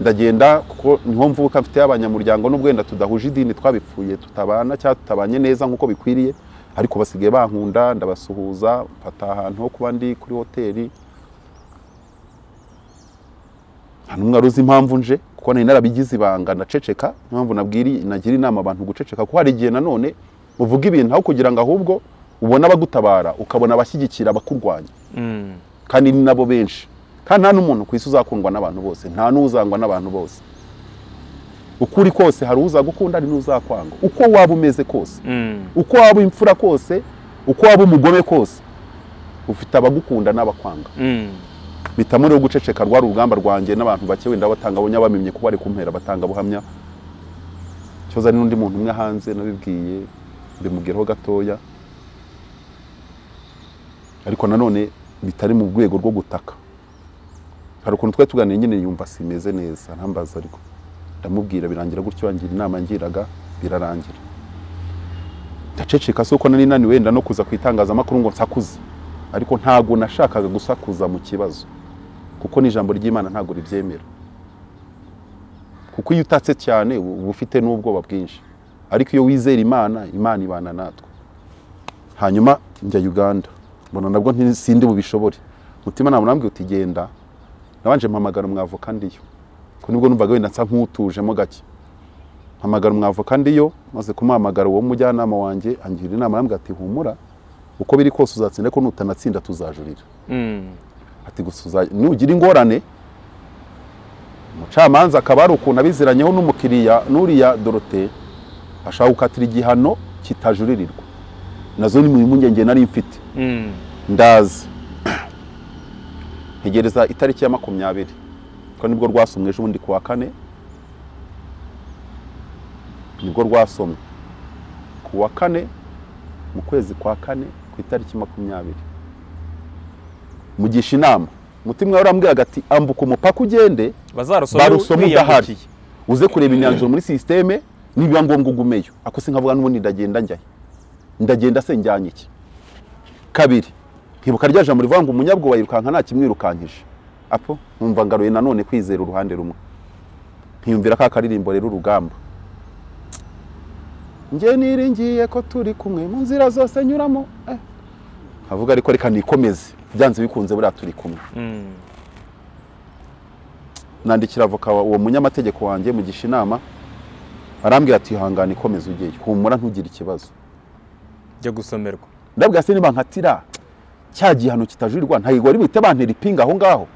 ndagenda kuko ni ho mvuka mfite abanyamuryango n'ubwo wenda tudahuje idini twabipfuye tutabana cyangwa tutabanye neza nk'uko bikwiriye. Ariko basigaye bankunda ndabasuhuza mfata ahantu ho kuba ndi kuri hoteli. Nta n'umwe wari uzi impamvu nje. Kuko nari narabigize ibanga ndaceceka niyo mpamvu nagira inama abantu guceceka kuko hari igihe nanone uvuga ibintu aho kugira ngo ahubwo ubone abagutabara ukabona abashyigikira abakurwanya Mm. kandi ni nabo benshi kandi nta n'umuntu ku isi uzakundwa n'abantu bose nta n'uzangwa n'abantu bose uko uri kose hari uzagukunda hari n'uzakwanga uko waba umeze kose Mm. uko waba imfura kose uko waba umugome kose ufite abagukunda n'abakwanga Mm. Mpitamo rero guceceka rwari urugamba rwanjye n'abantu bake wenda batangabuhamya bamimye kuba bari kumpera batangabuhamya cyoza n'undi muntu umwe hanze nabibwiye mbimubwiraho gatoya. Ariko nanone bitari mu rwego rwo gutaka. Hari ukuntu twari tuganira nyine yumva simeze neza ntambaza ariko. Ndamubwira birangira gutyo yangira inama ngiraga birarangira. Ndaceceka si uko nari naniwe wenda no kuza ku itangazamakuru ngo nsakuze. Ariko ntabwo nashakaga gusakuza mu kibazo. Kuko n'ijambo ry'imana ntabwo ribyemera. Kuko iyo utatse cyane uba ufite n'ubwoba bwinshi. Ariko iyo wizera imana imana ibana natwe. Hanyuma njya uganda. Mbona nabwo sindi bubishobore. Umutima ntabwo nambwiye uti nabanje mpamagara umwavoka ndiyo. Ko ni bwo numvaga wenda nsa nk'utujemo gake. Mpamagara umwavoka ndiyo maze kumuhamagara uwo mujyanama wanjye angira inama arambwira ati humura. Uko biri kose uzatsinda ko nutanatsinda tuzajurira. Mm. Ati gusa nugira ingorane. Umucamanza akaba ari ukuntu abiziranyeho n'umukiriya n'uriya dorote ashaka gukatira igihano kitajuririrwa. Nazo ni mu impungenge nari mfite. Mm. ndaza. Ntegereza itariki ya makumyabiri. Ko ni bwo rwasomwe ejo bundi ku wa kane. Nibwo rwasomwe. Ku wa kane mu kwezi kwa kane ku itariki makumyabiri. Mugisha inama. Umutima wawe urambwiraga ati ambuka umupaka ugende barusome udahari. uze kureba imyanzuro muri sisiteme nibiba ngombwa ugumeyo ako si nkavuga n'ubundi ndagenda njyayo ndagenda se njyanye iki? Kabiri nkibuka rya jambo rivuga ngo umunyabwoba yirukanka nta kimwirukankije apo nkumva ngaruye nanone kwizera uruhande rumwe. Nkiyumvira ka karirimbo rero urugamba. Njye niringiye ko turi kumwe mu nzira zose nyuramo. Eh. nkavuga ariko reka nikomeze. Byanze bikunze buriya turi kumwe. Mm. nandikira avoka uwo munyamategeko wanjye mugisha inama arambwira ati ihangane ikomeze ujyeyo humura ntugire ikibazo. Jya gusomerwa. Ndabwira se niba nkatira cya gihano kitajurirwa ntabwo wari buhite bantera ipinga aho ngaho.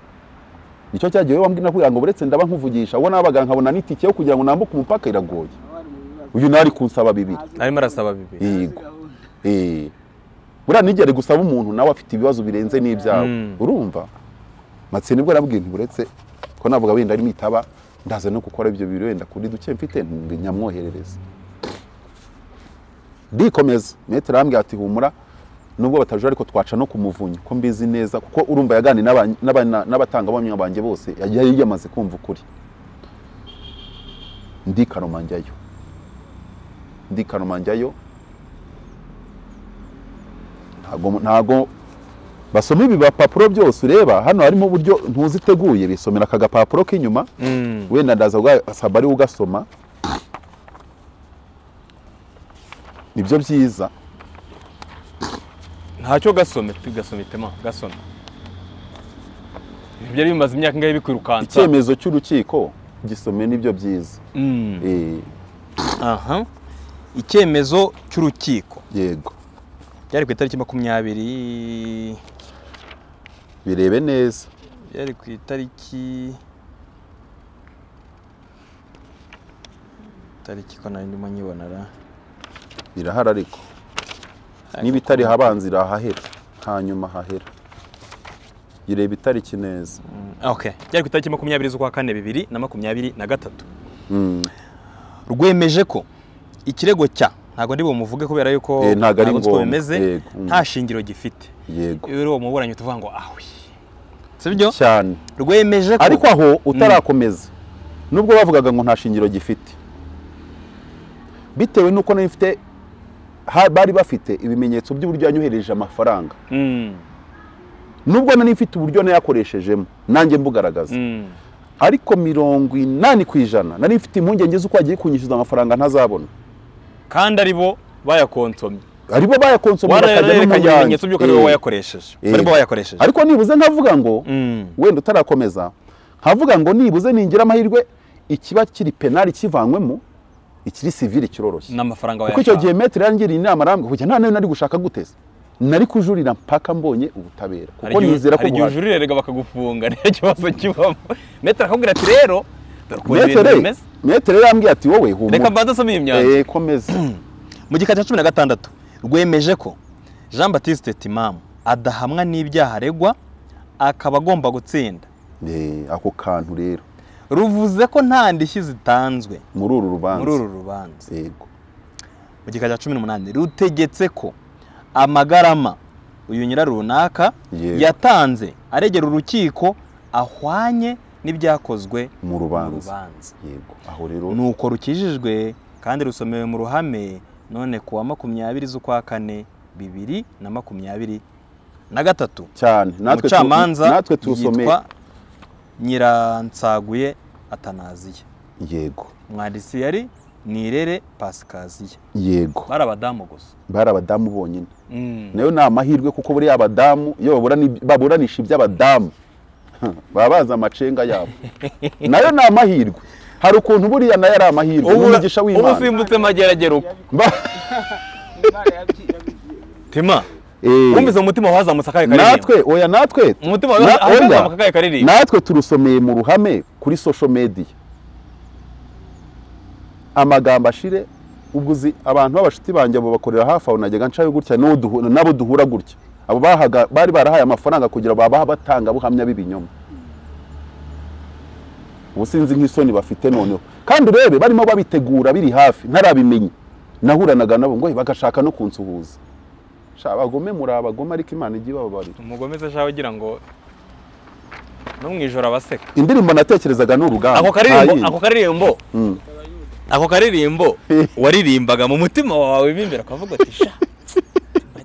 Nicyo cyagiye wambwira kugira ngo buretse ndaba nkuvugisha ubwo nabaga nkabona n'itike yo kugira ngo nambuke umupaka iragoye. Uyu nawe ari kunsaba bibiri. Arimo arasaba bibiri. Yego. Eh. Buriya nigere gusaba umuntu nawe afite ibibazo birenze n'ibyawe Mm. urumva? Matse ni bwo nabwiye nti buretse ko navuga wenda arimo itaba ndaza no gukora ibyo biri wenda kuri duke mfite nyamwoherereza ndikomeza. Metero arambwira ati humura nubwo batajura ariko twaca no ku muvunyi ko mbizi neza kuko urumva n'aba- n'abatangabuhamya banjye bose yagiye yamaze kumva ukuri. Ndi Karoma njyayo ndi Karoma njyayo ntago basoma ibi bapapuro byose ureba hano harimo uburyo ntuziteguye bisomera aka gapapuro k'inyuma. Mm. wenda ndaza ugasaba ari ugasoma. Nibyo byiza. Ntacyo gasome gasome itema gasome ibintu byari bimaze imyaka ingahe bikwirukansa icyemezo cy'urukiko gisome ni byo byiza. Mm. Eh, aha. Icyemezo cy'urukiko. Yego. Byari ku itariki makumyabiri. Birebe neza. Byari ku itariki itariki ko nari ndimo nyibonara birahari ariko. Niba itari habanza irahahera. Hanyuma hahera. Ireba itariki neza. Okay byari ku itariki makumyabiri z'ukwa kane bibiri na makumyabiri na gatatu. Mm. rwemeje ko ikirego cya ntabwo ndi bumuvuge kubera yuko Eh, ntabwo ari ngombwa. bimeze. Mm. nta shingiro gifite. Yego. Iyo uri uwo muburanyi tuvuga ngo ahwi sibyo? Cyane. Rwemeje ko ariko aho utarakomeza. Nubwo bavugaga ngo nta shingiro gifite. Bitewe n'uko ha- bari bafite ibimenyetso by'uburyo yanyohereje amafaranga. Mm, nubwo mfite uburyo nayakoreshejemo nanjye mbugaragaza. Mm. ariko mirongo inani ku ijana nari mfite impungenge z'uko agiye kunyishyuza amafaranga ntazabona. Kandi ari bo bayakonsomye ari bo bayakonsomye bakajya no mu ibimenyetso by'uko ari bo Eh, wayakoresheje eh. bari bo bayakoresheje. Ariko nibuze nkavuga ngo Mm, wenda utarakomeza. Nkavuga ngo nibuze ningira amahirwe ikiba kiri penali kivanywemo ikiri sivili kiroroshye. N'amafaranga kuko icyo gihe wayashaka metero yangiriye inama arambwira kujya nta na yo nari gushaka guteza nari kujurira mpaka mbonye ubutabera. Kuko nizera ko hari igihe ujurira rega bakagufunga <laughs> niyo kibazo kibamo. Metero akakubwira ati rero dore ukuntu ibintu bimeze. Metero yambwiye ati wowe reka humura mbanze asome iyi myanzuro Eh, komeza. <clears throat> Mu gika cya cumi na gatandatu rwemeje ko jean batiste timamu adahamwa n'ibyaha aregwa akaba agomba gutsinda. Eh, ako kantu rero. Ruvuze ko nta ndishyi zitanzwe. Muri uru rubanza. Muri uru rubanza. Yego. Mu gika cya cumi n'umunani rutegetse ko amagarama uyu nyira runaka yatanze aregera urukiko ahwanye n'ibyakozwe mu rubanza. yego. Aho rero nuko rukijijwe kandi rusomewe mu ruhame none kuwa makumyabiri z'ukwa kane bibiri na makumyabiri na gatatu. Cyane. Umucamanza yitwa nyiransaguye atanaziye yego. Umwanditsi yari nirere pasikaziye yego. Bari abadamu gusa. Bari abadamu bonyine. Mm. na yo ni amahirwe kuko buriya abadamu iyo baburani- baburanisha iby'abadamu <laughs> baba bazi amacenga yabo. <laughs> Nayo ni amahirwe. Hari ukuntu buriya na yo ari amahirwe. Ni umugisha ubu w'imana usimbutse mageragere uko tima Eh, wumvise umutima wazamutse akahe karirimbo natwe oya natwe. Umutima wazamuka akahe karirimbo natwe turusomeye mu ruhame kuri social media. Amagambo ashire ubwo uzi abantu b'abashuti banjye abo bakorera hafi aho najyaga ncayo gutya nabo duhura gutya. Abo bahaga bari barahaye amafaranga kugira ngo babahe abatangabuhamya b'ibinyoma. Ubu sinzi nk'isoni bafite noneho. Kandi urebe barimo babitegura biri hafi ntarabimenya nahuranaga nabo ngo bagashaka no kunsuhuza. Abagome muri abagome ariko imana ijya ibababarira umugome se shaho ugira ngo no mu ijoro abaseka. Indirimbo natekerezaga ni urugamba. Ako karirimbo ako karirimbo. Mm. <laughs> waririmbaga mu mutima wawe w'imbere ukavuga uti sha.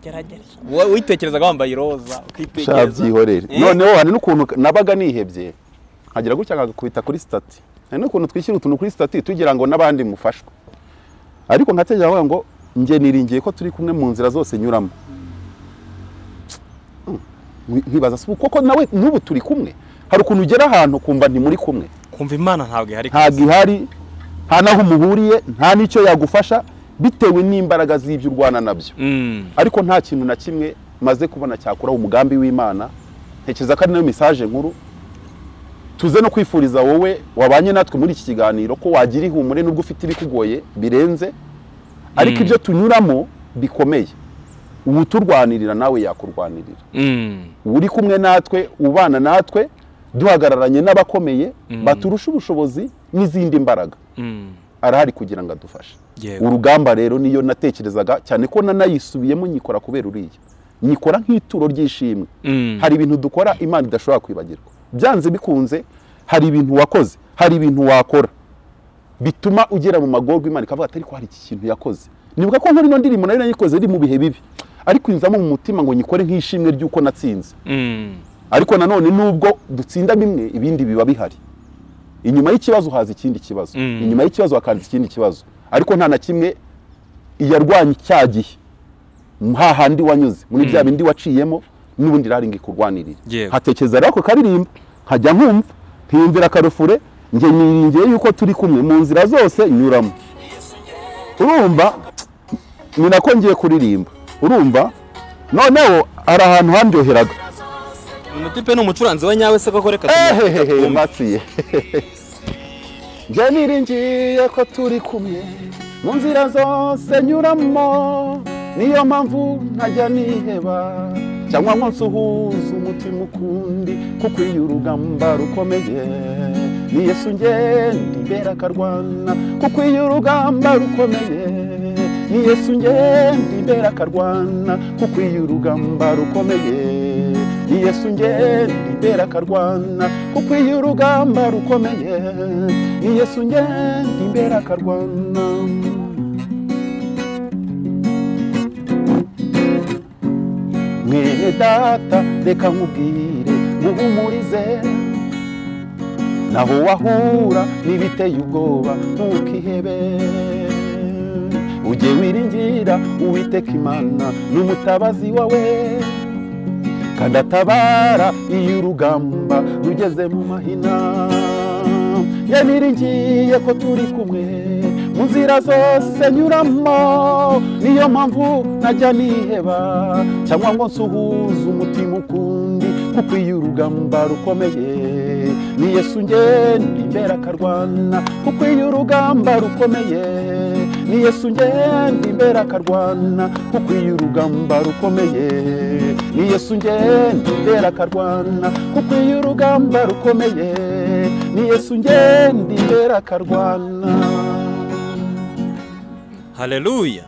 Mageragere wowe witekerezaga wambaye iroza ukitekereza byihorere Eh? noneho hari n'ukuntu nabaga nihebye. Nkagira gutya nkagakubita kuri stati hari n'ukuntu twishyira utuntu kuri stati tugira ngo n'abandi mufashwe. Ariko nkatekereza nkavuga ngo njye niringiye ko turi kumwe mu nzira zose nyuramo. Mm. nkibaza ubu koko nawe n'ubu turi kumwe? Hari ukuntu ugera ahantu ukumva ntimuri kumwe? Kumva imana ntabwo ihari ntabwo ihari nta n'aho umuhuriye nta n'icyo yagufasha. Bitewe n'imbaraga z'ibyo urwana na byo Mm. ariko nta kintu na kimwe maze kubona cyakuraho umugambi w'imana ntekereza ko ari na yo mesaje nkuru tuze no kwifuriza wowe wabanye natwe muri iki kiganiro ko wagira ihumure nubwo ufite ibikugoye birenze ariko Mm. ibyo tunyuramo bikomeye ubu turwanirira nawe yakurwanirira Mm. uri kumwe natwe ubana natwe duhagararanye n'abakomeye baturusha ubushobozi n'izindi mbaraga. Arahari kugira ngo adufashe. Urugamba rero niyo natekerezaga cyane ko nanayisubiyemo nyikora kubera uriya. Nyikora nk'ituro ry'ishimwe. Mm. hari ibintu dukora imana idashobora kwibagirwa. Byanze bikunze hari ibintu wakoze hari ibintu wakora. Bituma ugera mu magorwa imana ikavuga ati ariko hari iki kintu yakoze? Nibuka ko nkora ino ndirimbo na yo nayikoze iri mu bihe bibi. Ariko inzamo mu mutima ngo nyikore nk'ishimwe ry'uko natsinze. Mm. ariko nanone nubwo dutsinda bimwe ibindi biba bihari. Inyuma y'ikibazo haza ikindi kibazo. Mm. inyuma y'ikibazo hakaza ikindi kibazo. Ariko nta na kimwe iyarwanya cya gihe. Hahandi wanyuze. Muri bya bindi waciyemo n'ubundi ikurwanirire. Yego. hatekereza rero ako karirimbo nkajya nkumva nkiyumvira akarufure njye niringiye yuko turi kumwe. Mu nzira zose nyuramo. Urumva? Ni nako ngiye kuririmba. Urumva? Noneho hari ahantu handyoheraga. Umutipe ni umucuranzi wa nyawe se koko reka tumwumve. mbatsiye njye niringiye ko turi kumwe. Mu nzira zose nyuramo niyo mpamvu ntajya niheba. Cyangwa ngo nsuhuze umutima ukundi kuko iyo urugamba rukomeye. Ni yesu ngenda imbere akarwana kuko iyo urugamba rukomeye. Ni yesu ngenda imbere akarwana kuko iyo urugamba rukomeye. Yesu ngenda imbere akarwana kuko iyo urugamba rukomeye yesu ngenda imbere akarwana. Mwene data reka nkubwire muhumurize. Naho wahura n'ibiteye ubwoba ntukihebe. Ujye wiringira uwiteka imana n'umutabazi wawe. Kandi atabara iyo urugamba rugeze mu mahina. Yaniringiye ko turi kumwe mu nzira zose nyuramo. Niyo mpamvu ntajya niheba cyangwa ngo nsuhuze umutima ukundi kuko iyo urugamba rukomeye. Ni yesu ngenda imbere akarwana kuko iyo urugamba rukomeye. Ni yesu ngenda imbere akarwana kuko iyo urugamba rukomeye. Ni yesu ngenda imbere akarwana kuko iyo urugamba rukomeye. Ni yesu ngenda imbere akarwana haleluya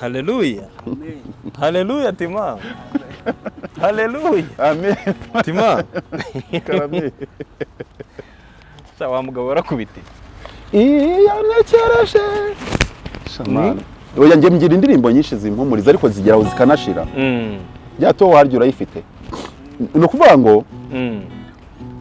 haleluya haleluya tima <laughs> haleluya amen. Tima <laughs> Karame. Wa mugabo warakubite iyo ntekereje Shamana. oya njye mgira indirimbo nyinshi zimpumuriza ariko zigera aho zikanashira. Mm, byato waryo urayifite. Ni ukuvuga ngo mm.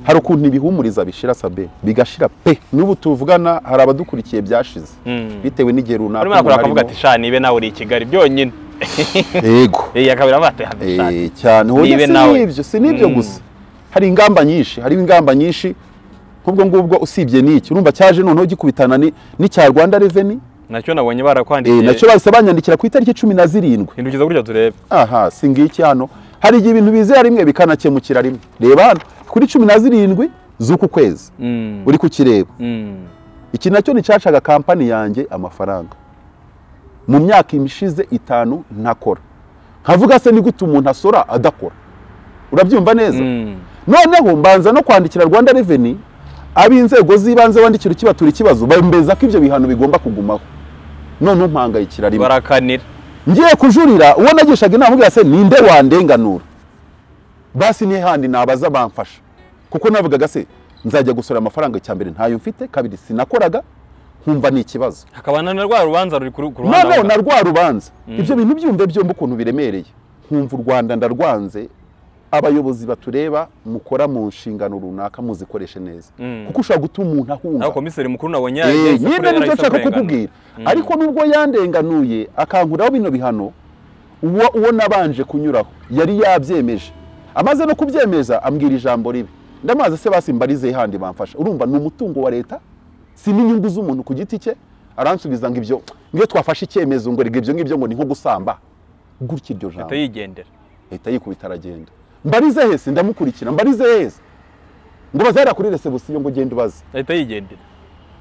hari ukuntu ibihumuriza bishira sabe bigashira pe. N'ubu tuvugana hari abadukurikiye byashize. Mm. bitewe n'igihe runaka urimo akavuga ati sha nibe nawe uri i kigali. Byonyine. <laughs> yego. Eh, akabira bate hano? Eh, cyane. Nibe si n'ibyo si n'ibyo Mm. gusa. Hari ingamba nyinshi hariho ingamba nyinshi. Nk'ubwo ngubwo usibye n'iki urumva cyaje noneho gikubitana ni- n'icya rwanda reveni na cyo nabonye barakwandikiye. Nacyo bahise banyandikira ku itariki cumi na zirindwi. Hindukiza gutya turebe. Aha si ngiki hano? Hari igihe ibintu bizera rimwe bikanakemukira rimwe. Reba hano. Kuri cumi na zirindwi z'uku kwezi. Mm, uri kukireba. Mm. iki na cyo nicyacaga kampani yanjye amafaranga. Mu myaka ishize itanu ntakora nkavuga se ni gute umuntu asora adakora? Urabyumva neza? Mm. noneho mbanza no kwandikira rwanda reveni ab'inzego z'ibanze wandikira ukibatura ikibazo bembeza ko ibyo bihano bigomba kugumaho. None mpangayikira rimwe. Barakanira. Ngiye kujurira uwo nagishaga inama ubwira se ninde wandenganura? Basi ni handi nabaza bamfasha. Kuko navugaga se nzajya gusora amafaranga icya mbere ntayo mfite kabiri sinakoraga. Nkumva ni ikibazo. Hakaba na rwa rubanza ruri ku ruhande noneho aho na rwa rubanza. Ibyo bintu byumve byombi ukuntu biremereye. Nkumva u rwanda ndarwanze abayobozi batureba mukora mu nshingano runaka muzikoreshe neza. Mm. kuko ushobora gutuma umuntu ahunga. Naho komiseri mukuru nabonye Eh, yahise nyine ni cyo nshaka kukubwira. Ariko nubwo yandenganuye akankuraho bino bihano uwo uwo nabanje kunyuraho yari yabyemeje. Amaze no kubyemeza ambwira ijambo ribi. Ndamaze se basimbarize handi bamfasha urumva ni umutungo wa leta? Si n'inyungu z'umuntu ku giti cye aransubiza ngo ibyo ngiyo twafashe icyemezo ngo rega ibyo ngibyo ngo ni nko gusamba. Gutya iryo jambo. Ahita yigendera. Leta yikubita aragenda. Mbarize hese ndamukurikira mbarize hese. Ngo bazahera kuri resebusiyo ngo ugende ubaze. Ahita yigendera.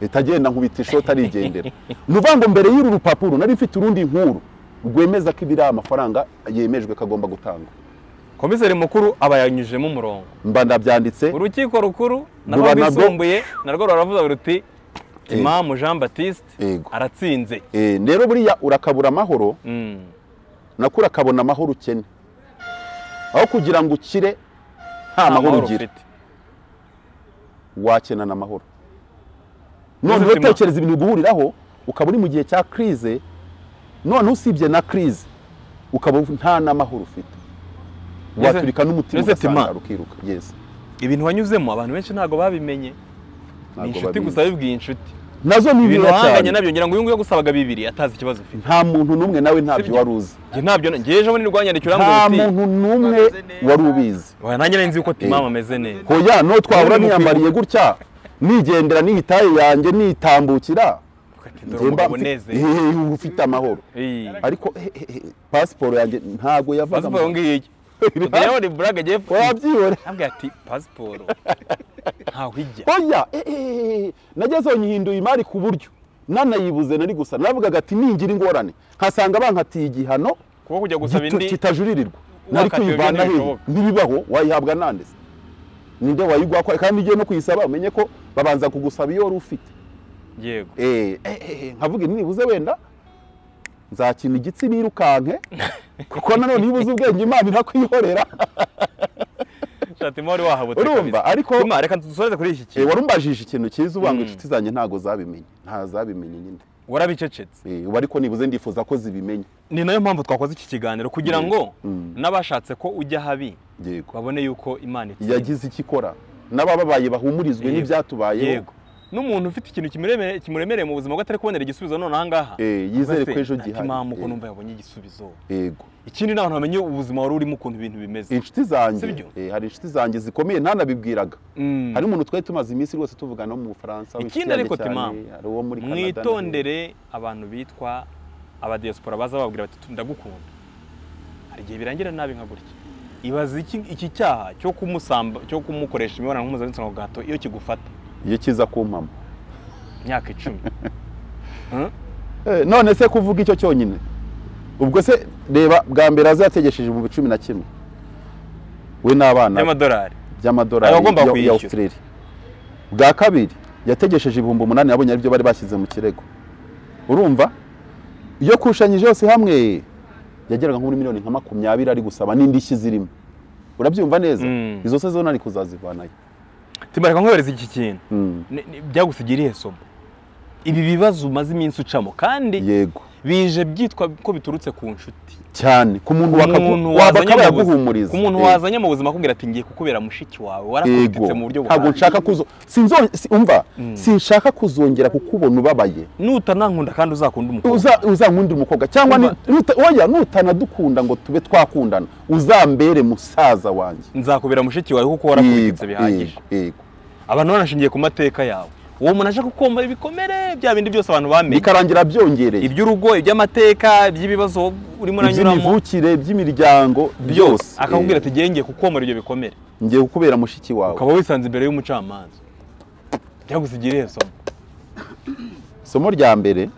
Leta agenda nkubita ishoti arigendera. <laughs> Ni ukuvuga ngo mbere y'uru rupapuro nari mfite urundi nkuru rwemeza ko ibiri amafaranga yemejwe ko agomba gutangwa. Komiseri mukuru aba yanyujemo umurongo. Mba ndabyanditse. Urukiko rukuru Ruba narwo- rwisumbuye narwo ruravuga ruti imamu jean batiste aratsinze. Eh, rero buriya urakabura amahoro Mm. nako urakabona amahoro ukene. Aho kugira ngo ukire nta mahoro ugira. wakenana amahoro. Noneho utima. tekereza ibintu guhuriraho ukaba uri mu gihe cya krize noneho usibye na krize ukaba nta n'amahoro ufite. Waturika n'umutima ugasanga ukiruka. Ibintu wanyuzemo abantu benshi ntabwo babimenye. Ni inshuti gusa bibwiye inshuti. Na zo ni ibintu wahanganye na byo ngira ngo uyu nguyu yagusabaga bibiri atazi ikibazo ufite. Nta muntu n'umwe nawe ntabyo wari uzi. Ntabyo ejo bundi rwanyandikira nta urambwira uti muntu n'umwe wari ubizi. "Oya, nanjye nzi ko timama ameze neza. Hoya no twahura niyambariye gutya. Nigendera n'iyitaye yanjye nitambukira. Eh, <laughs> ufite amahoro. Ariko eh, eh, eh, pasiporo yanjye ntago yavaga pasiporo ngiyi. Uteyeho ni burage agiye wabyibore ambwira ati pasiporo. <laughs> Ntaho ijya. Oya eh, eh, eh, nagezeho nyihinduye imari ku buryo. Nanayibuze nari gusa. Navugaga ati ningira ingorane. Nkasanga bankatiye igihano kuko kujya gusaba indi kitajuririrwa nari kuyivana ntibishoboka. ntibibaho wayihabwa nande se ninde wayiguha kandi ugiye no kuyisaba umenye ko babanza kugusaba iyo wari ufite. Yego. Nkavuga nibuze wenda? Nzakina igitsi nirukanke kuko nanone iyo ubuze ubwenge imana irakwihorera urumva ariko reka dusoreze kuri iki eh, kintu warumbajije ikintu cyiza uvuga ngo Mm. inshuti zanjye ntago zabimenye. Nta zabimenye nyine. Warabicecetse. Eh, ubu ariko nibuze ndifuza ko zibimenya ni na yo mpamvu twakoze iki kiganiro kugira ngo Mm. n'abashatse ko ujya habi yego. babone yuko imana yagize icyo ikora. N'abababaye bahumurizwe n'ibyatubayeho yego. N'umuntu ufite ikintu kimuremere- kimuremereye mu buzima bwe atari kubonera igisubizo none aha ngaha. Eh, yizere ko ejo gihari. mama uko Eh. numva yabonye igisubizo. Yego. Ikindi n'abantu bamenye ubuzima wari urimo ukuntu ibintu bimeze. Inshuti zanjye. Eh, hari inshuti zanjye zikomeye ntanabibwiraga Mm. hari umuntu twari tumaze iminsi rwose tuvugana mu bufaransa Ikindi ariko cyane, Timam, hari uwo muri Canada mwitondere abantu bitwa abadiyasipora baza bababwira bati ndagukunda. Hari igihe birangira nabi nka gutya. Ibaze iki, cyaha cyo kumusamba cyo kumukoresha imibonano mpuzabitsina ku gahato iyo kigufata. Iyo kiza kumpama imyaka icumi? <laughs> Eh, none se kuvuga icyo cyonyine? Ubwo se reba bwa mbere aza yategesheje ibihumbi cumi na kimwe. We n'abana y'amadolari by'amadolari agomba ya-. Australia. Bwa kabiri yategesheje ibihumbi umunani yabonye ari byo bari bashyize mu kirego. Urumva? Iyo kusanyije yose hamwe yageraga nko muri miliyoni nka makumyabiri ari gusaba n'indishyi zirimo urabyumva neza? Mm. izo se zo nari kuzazivanayo. Timareka nkwereza iki kintu? Mm. Byagusigira irihe somo ibi bibazo umaze iminsi ucamo kandi yego. Bije byitwa ko biturutse ku nshuti. Cyane ku muntu akaba yaguhumuriza. ku muntu wazanye mu buzima akubwira ati ngiye kukubera mushiki wawe. Warakubititse Ego, mu buryo ntabwo nshaka kuzo umva sinshaka kuzongera kukubona ubabaye. Nutanankunda kandi uzakunda umukobwa. Uza uzankundira umukobwa. Cyangwa oya nutanadukunda ngo tube twakundana. Uzambere musaza wanjye. Nzakubera mushiki wawe kuko warakubititse Yego, bihagije. abantu banashingiye ku mateka yawe. Uwo muntu aje kukomba ibikomere bya bindi byose abantu bamenye bikarangira byongereye. Iby'urugo iby'amateka iby'ibibazo urimo uranyuramo. Iby'imivukire by'imiryango byose. Akakubwira Eh, ati ngiye ngiye kukomora ibyo bikomere. Ngiye kukubera mushiki wawe. Ukaba wisanze imbere y'umucamanza. Byagusigira irihe somo isomo rya mbere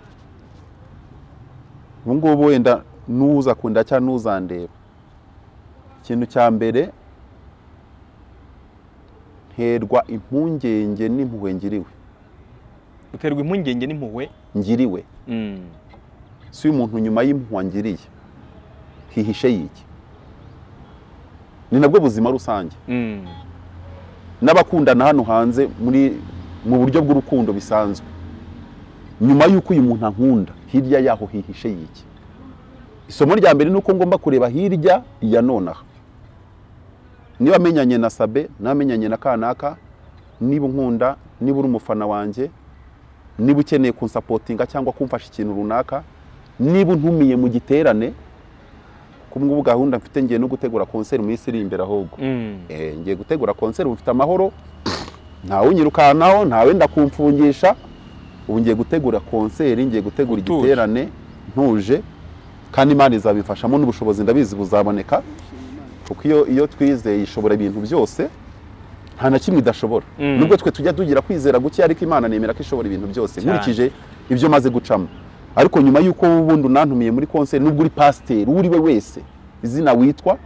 ubu ngubu wenda n'uza kunda cyangwa n'uzandeba. Ikintu cya mbere nterwa impungenge n'impuhwe ngiriwe. Uterwa impungenge n'impuhwe ngiriwe Mm. si uyu muntu nyuma y'impuhwe ngiriye hihishe y'iki? Ni nabwo buzima rusange. Mm. n'abakundana hano hanze muri mu buryo bw'urukundo bisanzwe. Nyuma y'uko uyu muntu ankunda hirya yaho hihishe y'iki? Isomo rya mbere ni uko ngomba kureba hirya ya nonaha. Niba amenyanye na sabe namenyanye na kanaka niba unkunda niba uri umufana wanjye niba ukeneye kunsapotinga cyangwa kumfasha ikintu runaka niba untumiye mu giterane ku ngubu gahunda mfite ngiye no gutegura konseri mu isi iri imbere ahubwo Mm. Eh, ngiye gutegura konseri ubu mfite amahoro ntawe unyirukanaho ntawe ndakumfungisha ubu ngiye gutegura konseri ngiye gutegura igiterane ntuje kandi imana izabifashamo n'ubushobozi ndabizi buzaboneka kuko iyo iyo twizeye ishobora ibintu byose nta na kimwe idashobora. Mm. nubwo twe tujya tugira kwizera guke ariko imana nemera ko ishobora ibintu byose. Nkurikije ibyo maze gucamo. Ariko nyuma y'uko ubundi unantumiye muri konseri nubwo uri pasiteri uwo uri we wese izina witwa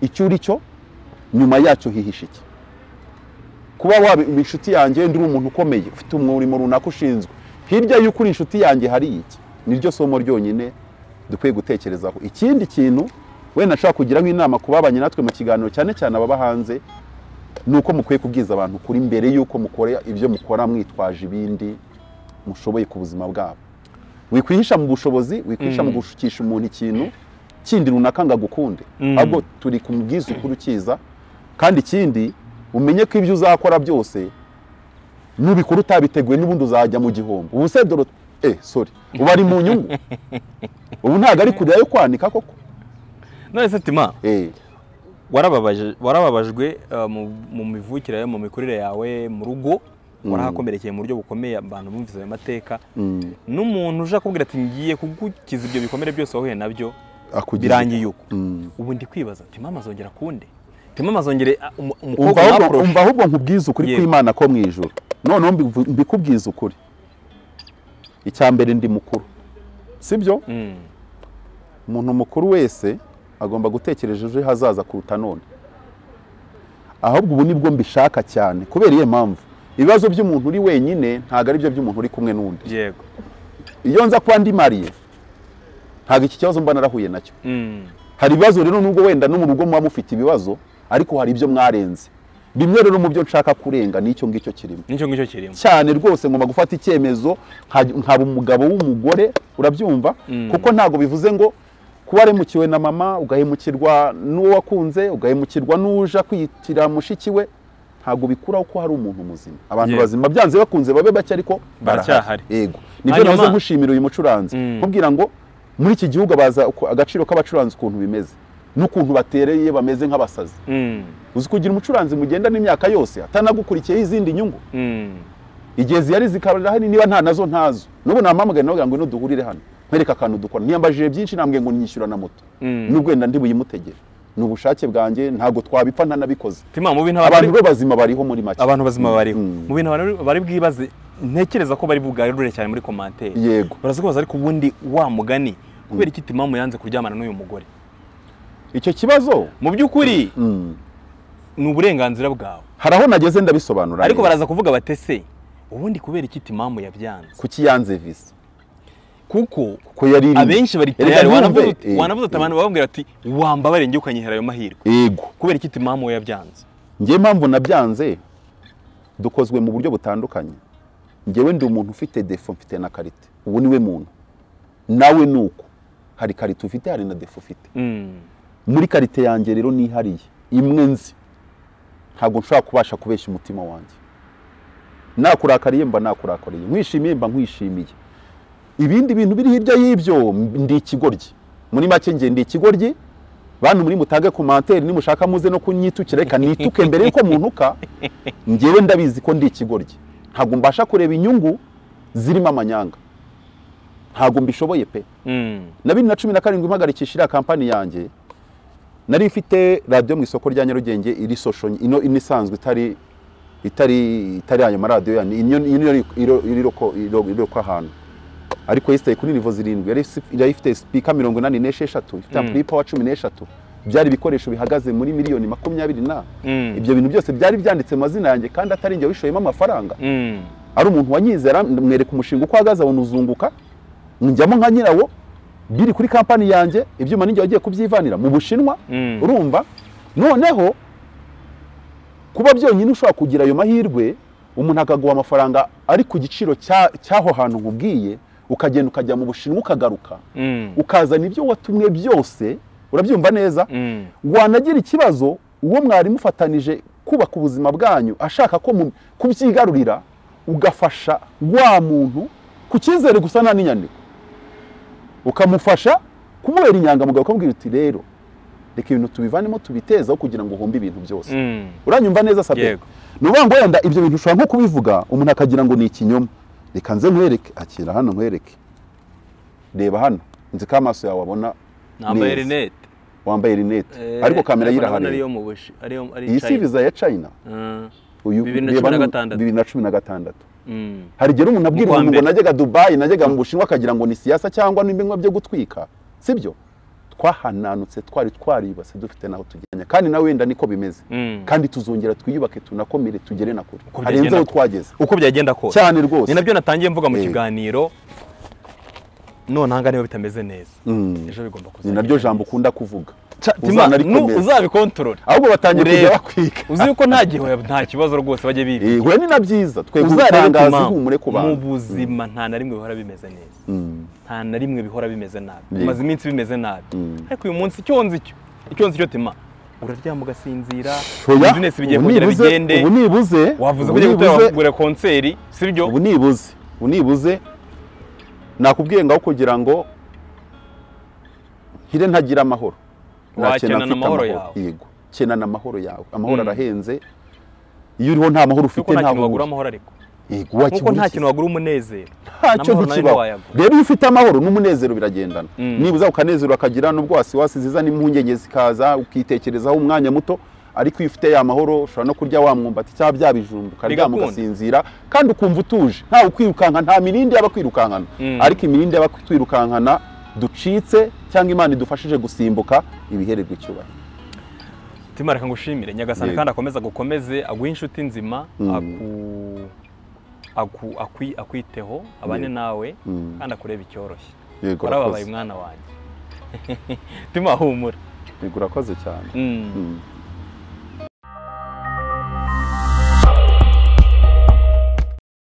icyo uri cyo nyuma yacyo hihishe iki? Kuba waba inshuti yanjye ndi umuntu ukomeye ufite umurimo runaka ushinzwe. Hirya y'uko uri inshuti yanjye hari iki? Niryo somo ryonyine dukwiye gutekerezaho. Ikindi kintu wenda nshobora kugiraho inama ku babanye natwe mu kiganiro cyane cyane ababa hanze ni uko mukwiye kubwiza abantu kuri mbere y'uko mukora ibyo mukora mwitwaje ibindi mushoboye ku buzima bwabo. Wikwihisha mu bushobozi wikwihisha mu Mm. gushukisha umuntu ikintu kindi runaka ngo agukunde. Mm. ahubwo turi kumubwiza ukuri ukiza kandi ikindi umenye ko ibyo uzakora byose nubikora utabiteguye n'ubundi uzajya mu gihombo. Ubu se dore eh sorry. Ubu ari mu nyungu. <laughs> Ubu ntabwo ari kurira yo kwanika koko. None se tima eh. Warababajwe uh, mu- mivukire yawe mu mikurire yawe mu rugo warahakomerekeye mu buryo bukomeye abantu bumvise ayo mateka. Mm, n'umuntu uje akubwira ati ngiye kugukiza ibyo bikomere byose wahuye na byo birangiye uko Mm. ubu ndi kwibaza tima amazongera kunde? Tima amazongere uh, umukobwa ahubwo mwaporoche umva ahubwo nkubwize ukuri kw'Imana ko mu ijuru. Noneho mbivu- mbikubwize ukuri. Icya mbere ndi mukuru. Sibyo? Mm. umuntu mukuru wese agomba gutekereza ejo hazaza kuruta none. Ahubwo ubu ni bwo mbishaka cyane kubera iyo mpamvu. Ibibazo by'umuntu uri wenyine ntabwo ari byo by'umuntu uri kumwe n'undi. Yego. Iyo nza kuba ndi mariye ntabwo iki kibazo mba narahuye na cyo. Mm. hari ibibazo rero nubwo wenda no mu rugo muba mufite ibibazo ariko hari ibyo mwarenze. Bimwe rero mu byo nshaka kurenga n'icyo ngicyo kirimo. Nicyo ngicyo kirimo. Cyane rwose ngomba gufata icyemezo nka- nkaba umugabo w'umugore urabyumva? Mm. kuko ntabwo bivuze ngo kuba waremukiwe na mama ugahemukirwa n'uwo wakunze ugahemukirwa n'uje kwitira mushiki we ntabwo bikuraho ko hari umuntu muzima. Abantu bazima byanze bakunze babe bake ariko Baracyahari. yego. Nibyo navuze gushimira uyu mucuranzi. Mm. nkubwira ngo muri iki gihugu baza agaciro k'abacuranzi ukuntu bimeze n'ukuntu batereye bameze nk'abasazi. Mm. uzi kugira umucuranzi mugenda n'imyaka yose atanagukurikiyeho izindi nyungu? Mm. igihe zihari zikabara hari niba nta na zo ntazo. N'ubu nampamagaye nawe ngo duhurire hano. Nkwereka akantu dukora. Ntiyambajije byinshi nambwiye ngo nyishyura na moto. Mm. nubwo wenda ndi buyimutegere. Ni ubushake bwanjye ntabwo twabipfa ntanabikoze abantu be bazima bariho muri make. Abantu bazima bariho. Mm. mu bintu bari- bwibaze ntekereza ko bari bugarure cyane muri komantere yego. Baraza kubaza ariko ubundi wa mugani? Kubera iki timamu yanze kuryamana n'uyu mugore? Icyo kibazo? Mu by'ukuri ni uburenganzira bwawe. Hari aho nageze ndabisobanura ariko baraza kuvuga batese ubundi kubera iki timamu yabyanze? Kuki yanze visa? Kuko abenshi bari tayari wanavuze uti abantu bababwira ati wambabare njye ukanyihera ayo mahirwe. Yego kubera iki timamu we yabyanze? Njye mpamvu nabyanze dukozwe mu buryo butandukanye. Njyewe ndi umuntu ufite defo mfite na karite ubu ni we muntu. Nawe ni uko hari karite ufite hari na defo ufite. Mm. muri karite yanjye rero nihariye. Imwe nzi. Ntabwo nshobora kubasha kubeshya umutima wanjye. Nakurakariye mba nakurakariye nkwishimiye mba nkwishimiye ibindi bintu biri hirya y'ibyo ndi ikigoryi muri make nge ndi ikigoryi bantu muri mutange komanteri nimushaka muze no kunyitukira reka nituke mbere yuko muntuka ngewe ndabizi ko ndi ikigoryi ntabwo mbasha kureba inyungu zirimo amanyanga. Ntabwo mbishoboye pe. Mm. na bibiri na cumi na karindwi mpagarikisha iriya kampani yanjye nari mfite radiyo mu isoko rya nyarugenge iri sosho ino isanzwe itari itari itari ayo maradiyo iri- iroko ahantu. Ariko yesitaye kuri nivo zirindwi yari ifite sipika mirongo inani n'esheshatu ifite Mm. ampuri pawa cumi n'eshatu byari ibikoresho bihagaze muri miliyoni makumyabiri na Mm. ibyo bintu byose byari byanditse mu mazina yanjye kandi atari njye wishoyemo amafaranga Mm. ari umuntu wanyizera mwereka umushinga uko uhagaze abona uzunguka njyamo nka nyirawo biri kuri kampani yanjye ibyuma ninjye wagiye kubyivanira mu bushinwa urumva noneho kuba byonyine ushobora kugira ayo mahirwe umuntu akaguha amafaranga ari ku giciro cya- cy'aho hantu nkubwiye ukagenda ukajya mu bushinwa ukagaruka. Mm. ukazana ibyo watumwe byose urabyumva neza? Mm. wanagira ikibazo uwo mwari mufatanije kubaka ubuzima bwanyu ashaka ko kubyigarurira ugafasha wa muntu ku cyizere gusa nta n'inyandiko. Ukamufasha kumubera inyangamugayo ukamubwira uti rero reka ibintu tubivanemo tubitezaho kugira ngo uhombe ibintu byose. Mm. uranyumva neza sabe ni ukuvuga ngo wenda ibyo bintu ushobora nko kubivuga umuntu akagira ngo ni ikinyoma. Reka nze nkwereke akira hano nkwereke reba hano. Nzi ko amaso yawe abona nambaye rinete wambaye rinete Eh, ariko kamera ariko ndabona yirahareba ariyo mu bushi ariyo ari iyi si China. viza ya china. Uyu Bibiri na cumi na gatandatu. Mm. hari igihe umuntu abwira umuntu ngo najyaga dubayi najyaga mu bushinwa akagira ngo ni siyasa cyangwa n'ibinywa byo gutwika sibyo? Twahananutse twari twaribase dufite n'aho tujyanye kandi nawe wenda niko bimeze. Mm. kandi tuzongera twiyubake tunakomere tugere na kure. Harenze aho twageze. uko byagenda kose. Cyane rwose. Ni na byo natangiye mvuga mu Eh. kiganiro. None aha niba bitameze neza. Mm. ejo bigomba ni kuzagenda naryo neza. jambo ukunda kuvuga. Uzabikontorore. Ahubwo batangiye kujya bakwiga uzi yuko nta gihe nta kibazo rwose bajye biga we ni na byiza. Tima, ihumure ku mu bantu buzima nta na rimwe bihora bimeze neza. Mm. nta na rimwe bihora bimeze nabi. Yego. bimaze iminsi bimeze nabi. Mm. ariko uyu munsi icyo nzi cyo? Icyo nzi cyo tima uraryama ugasinzira bizinesi bigiye nibuze- bigende. ubu nibuze wavuze ko ugiye gutera konseri sibyo? Ubu nibuze ubu nibuze. Nakubwiye ngaho kugira ngo nkire ntagira amahoro. Wakenana amahoro. yawe. yego. Kenana amahoro yawe. Amahoro Mm. arahenze. Iyo uriho nta mahoro ufite kuko nta kintu wagura mahoro amahoro ariko? Wakibura nta kintu wagura umunezero. Ntacyo ntikibaho rero iyo ufite amahoro n'umunezero biragendana. Mm. nibuza ukanezerwa ukagira n'ubwo wasiwasi ziza n'impungenge zikaza ukitekerezaho umwanya muto ariko iyo ufite ya mahoro ushobora no kurya wa mwumbati cyangwa bya bijumba ukaryama ugasinzira kandi ukumva utuje. Ntawe ukwirukanka nta mirindi y'abakwirukankana Mm. ariko imirindi y'abakwirukankana ducitse cyangwa imana idufashije gusimbuka ibihererwa icyubahiro tima reka ngushimire nyagasani kandi akomeza agukomeze aguhe inshuti nzima Mm. aku- aku- akwi- akwiteho abane nawe Mm. kandi akurebe icyoroshye warababaye urakoze mwana wanjye <laughs> tima humura urakoze cyane. Mm.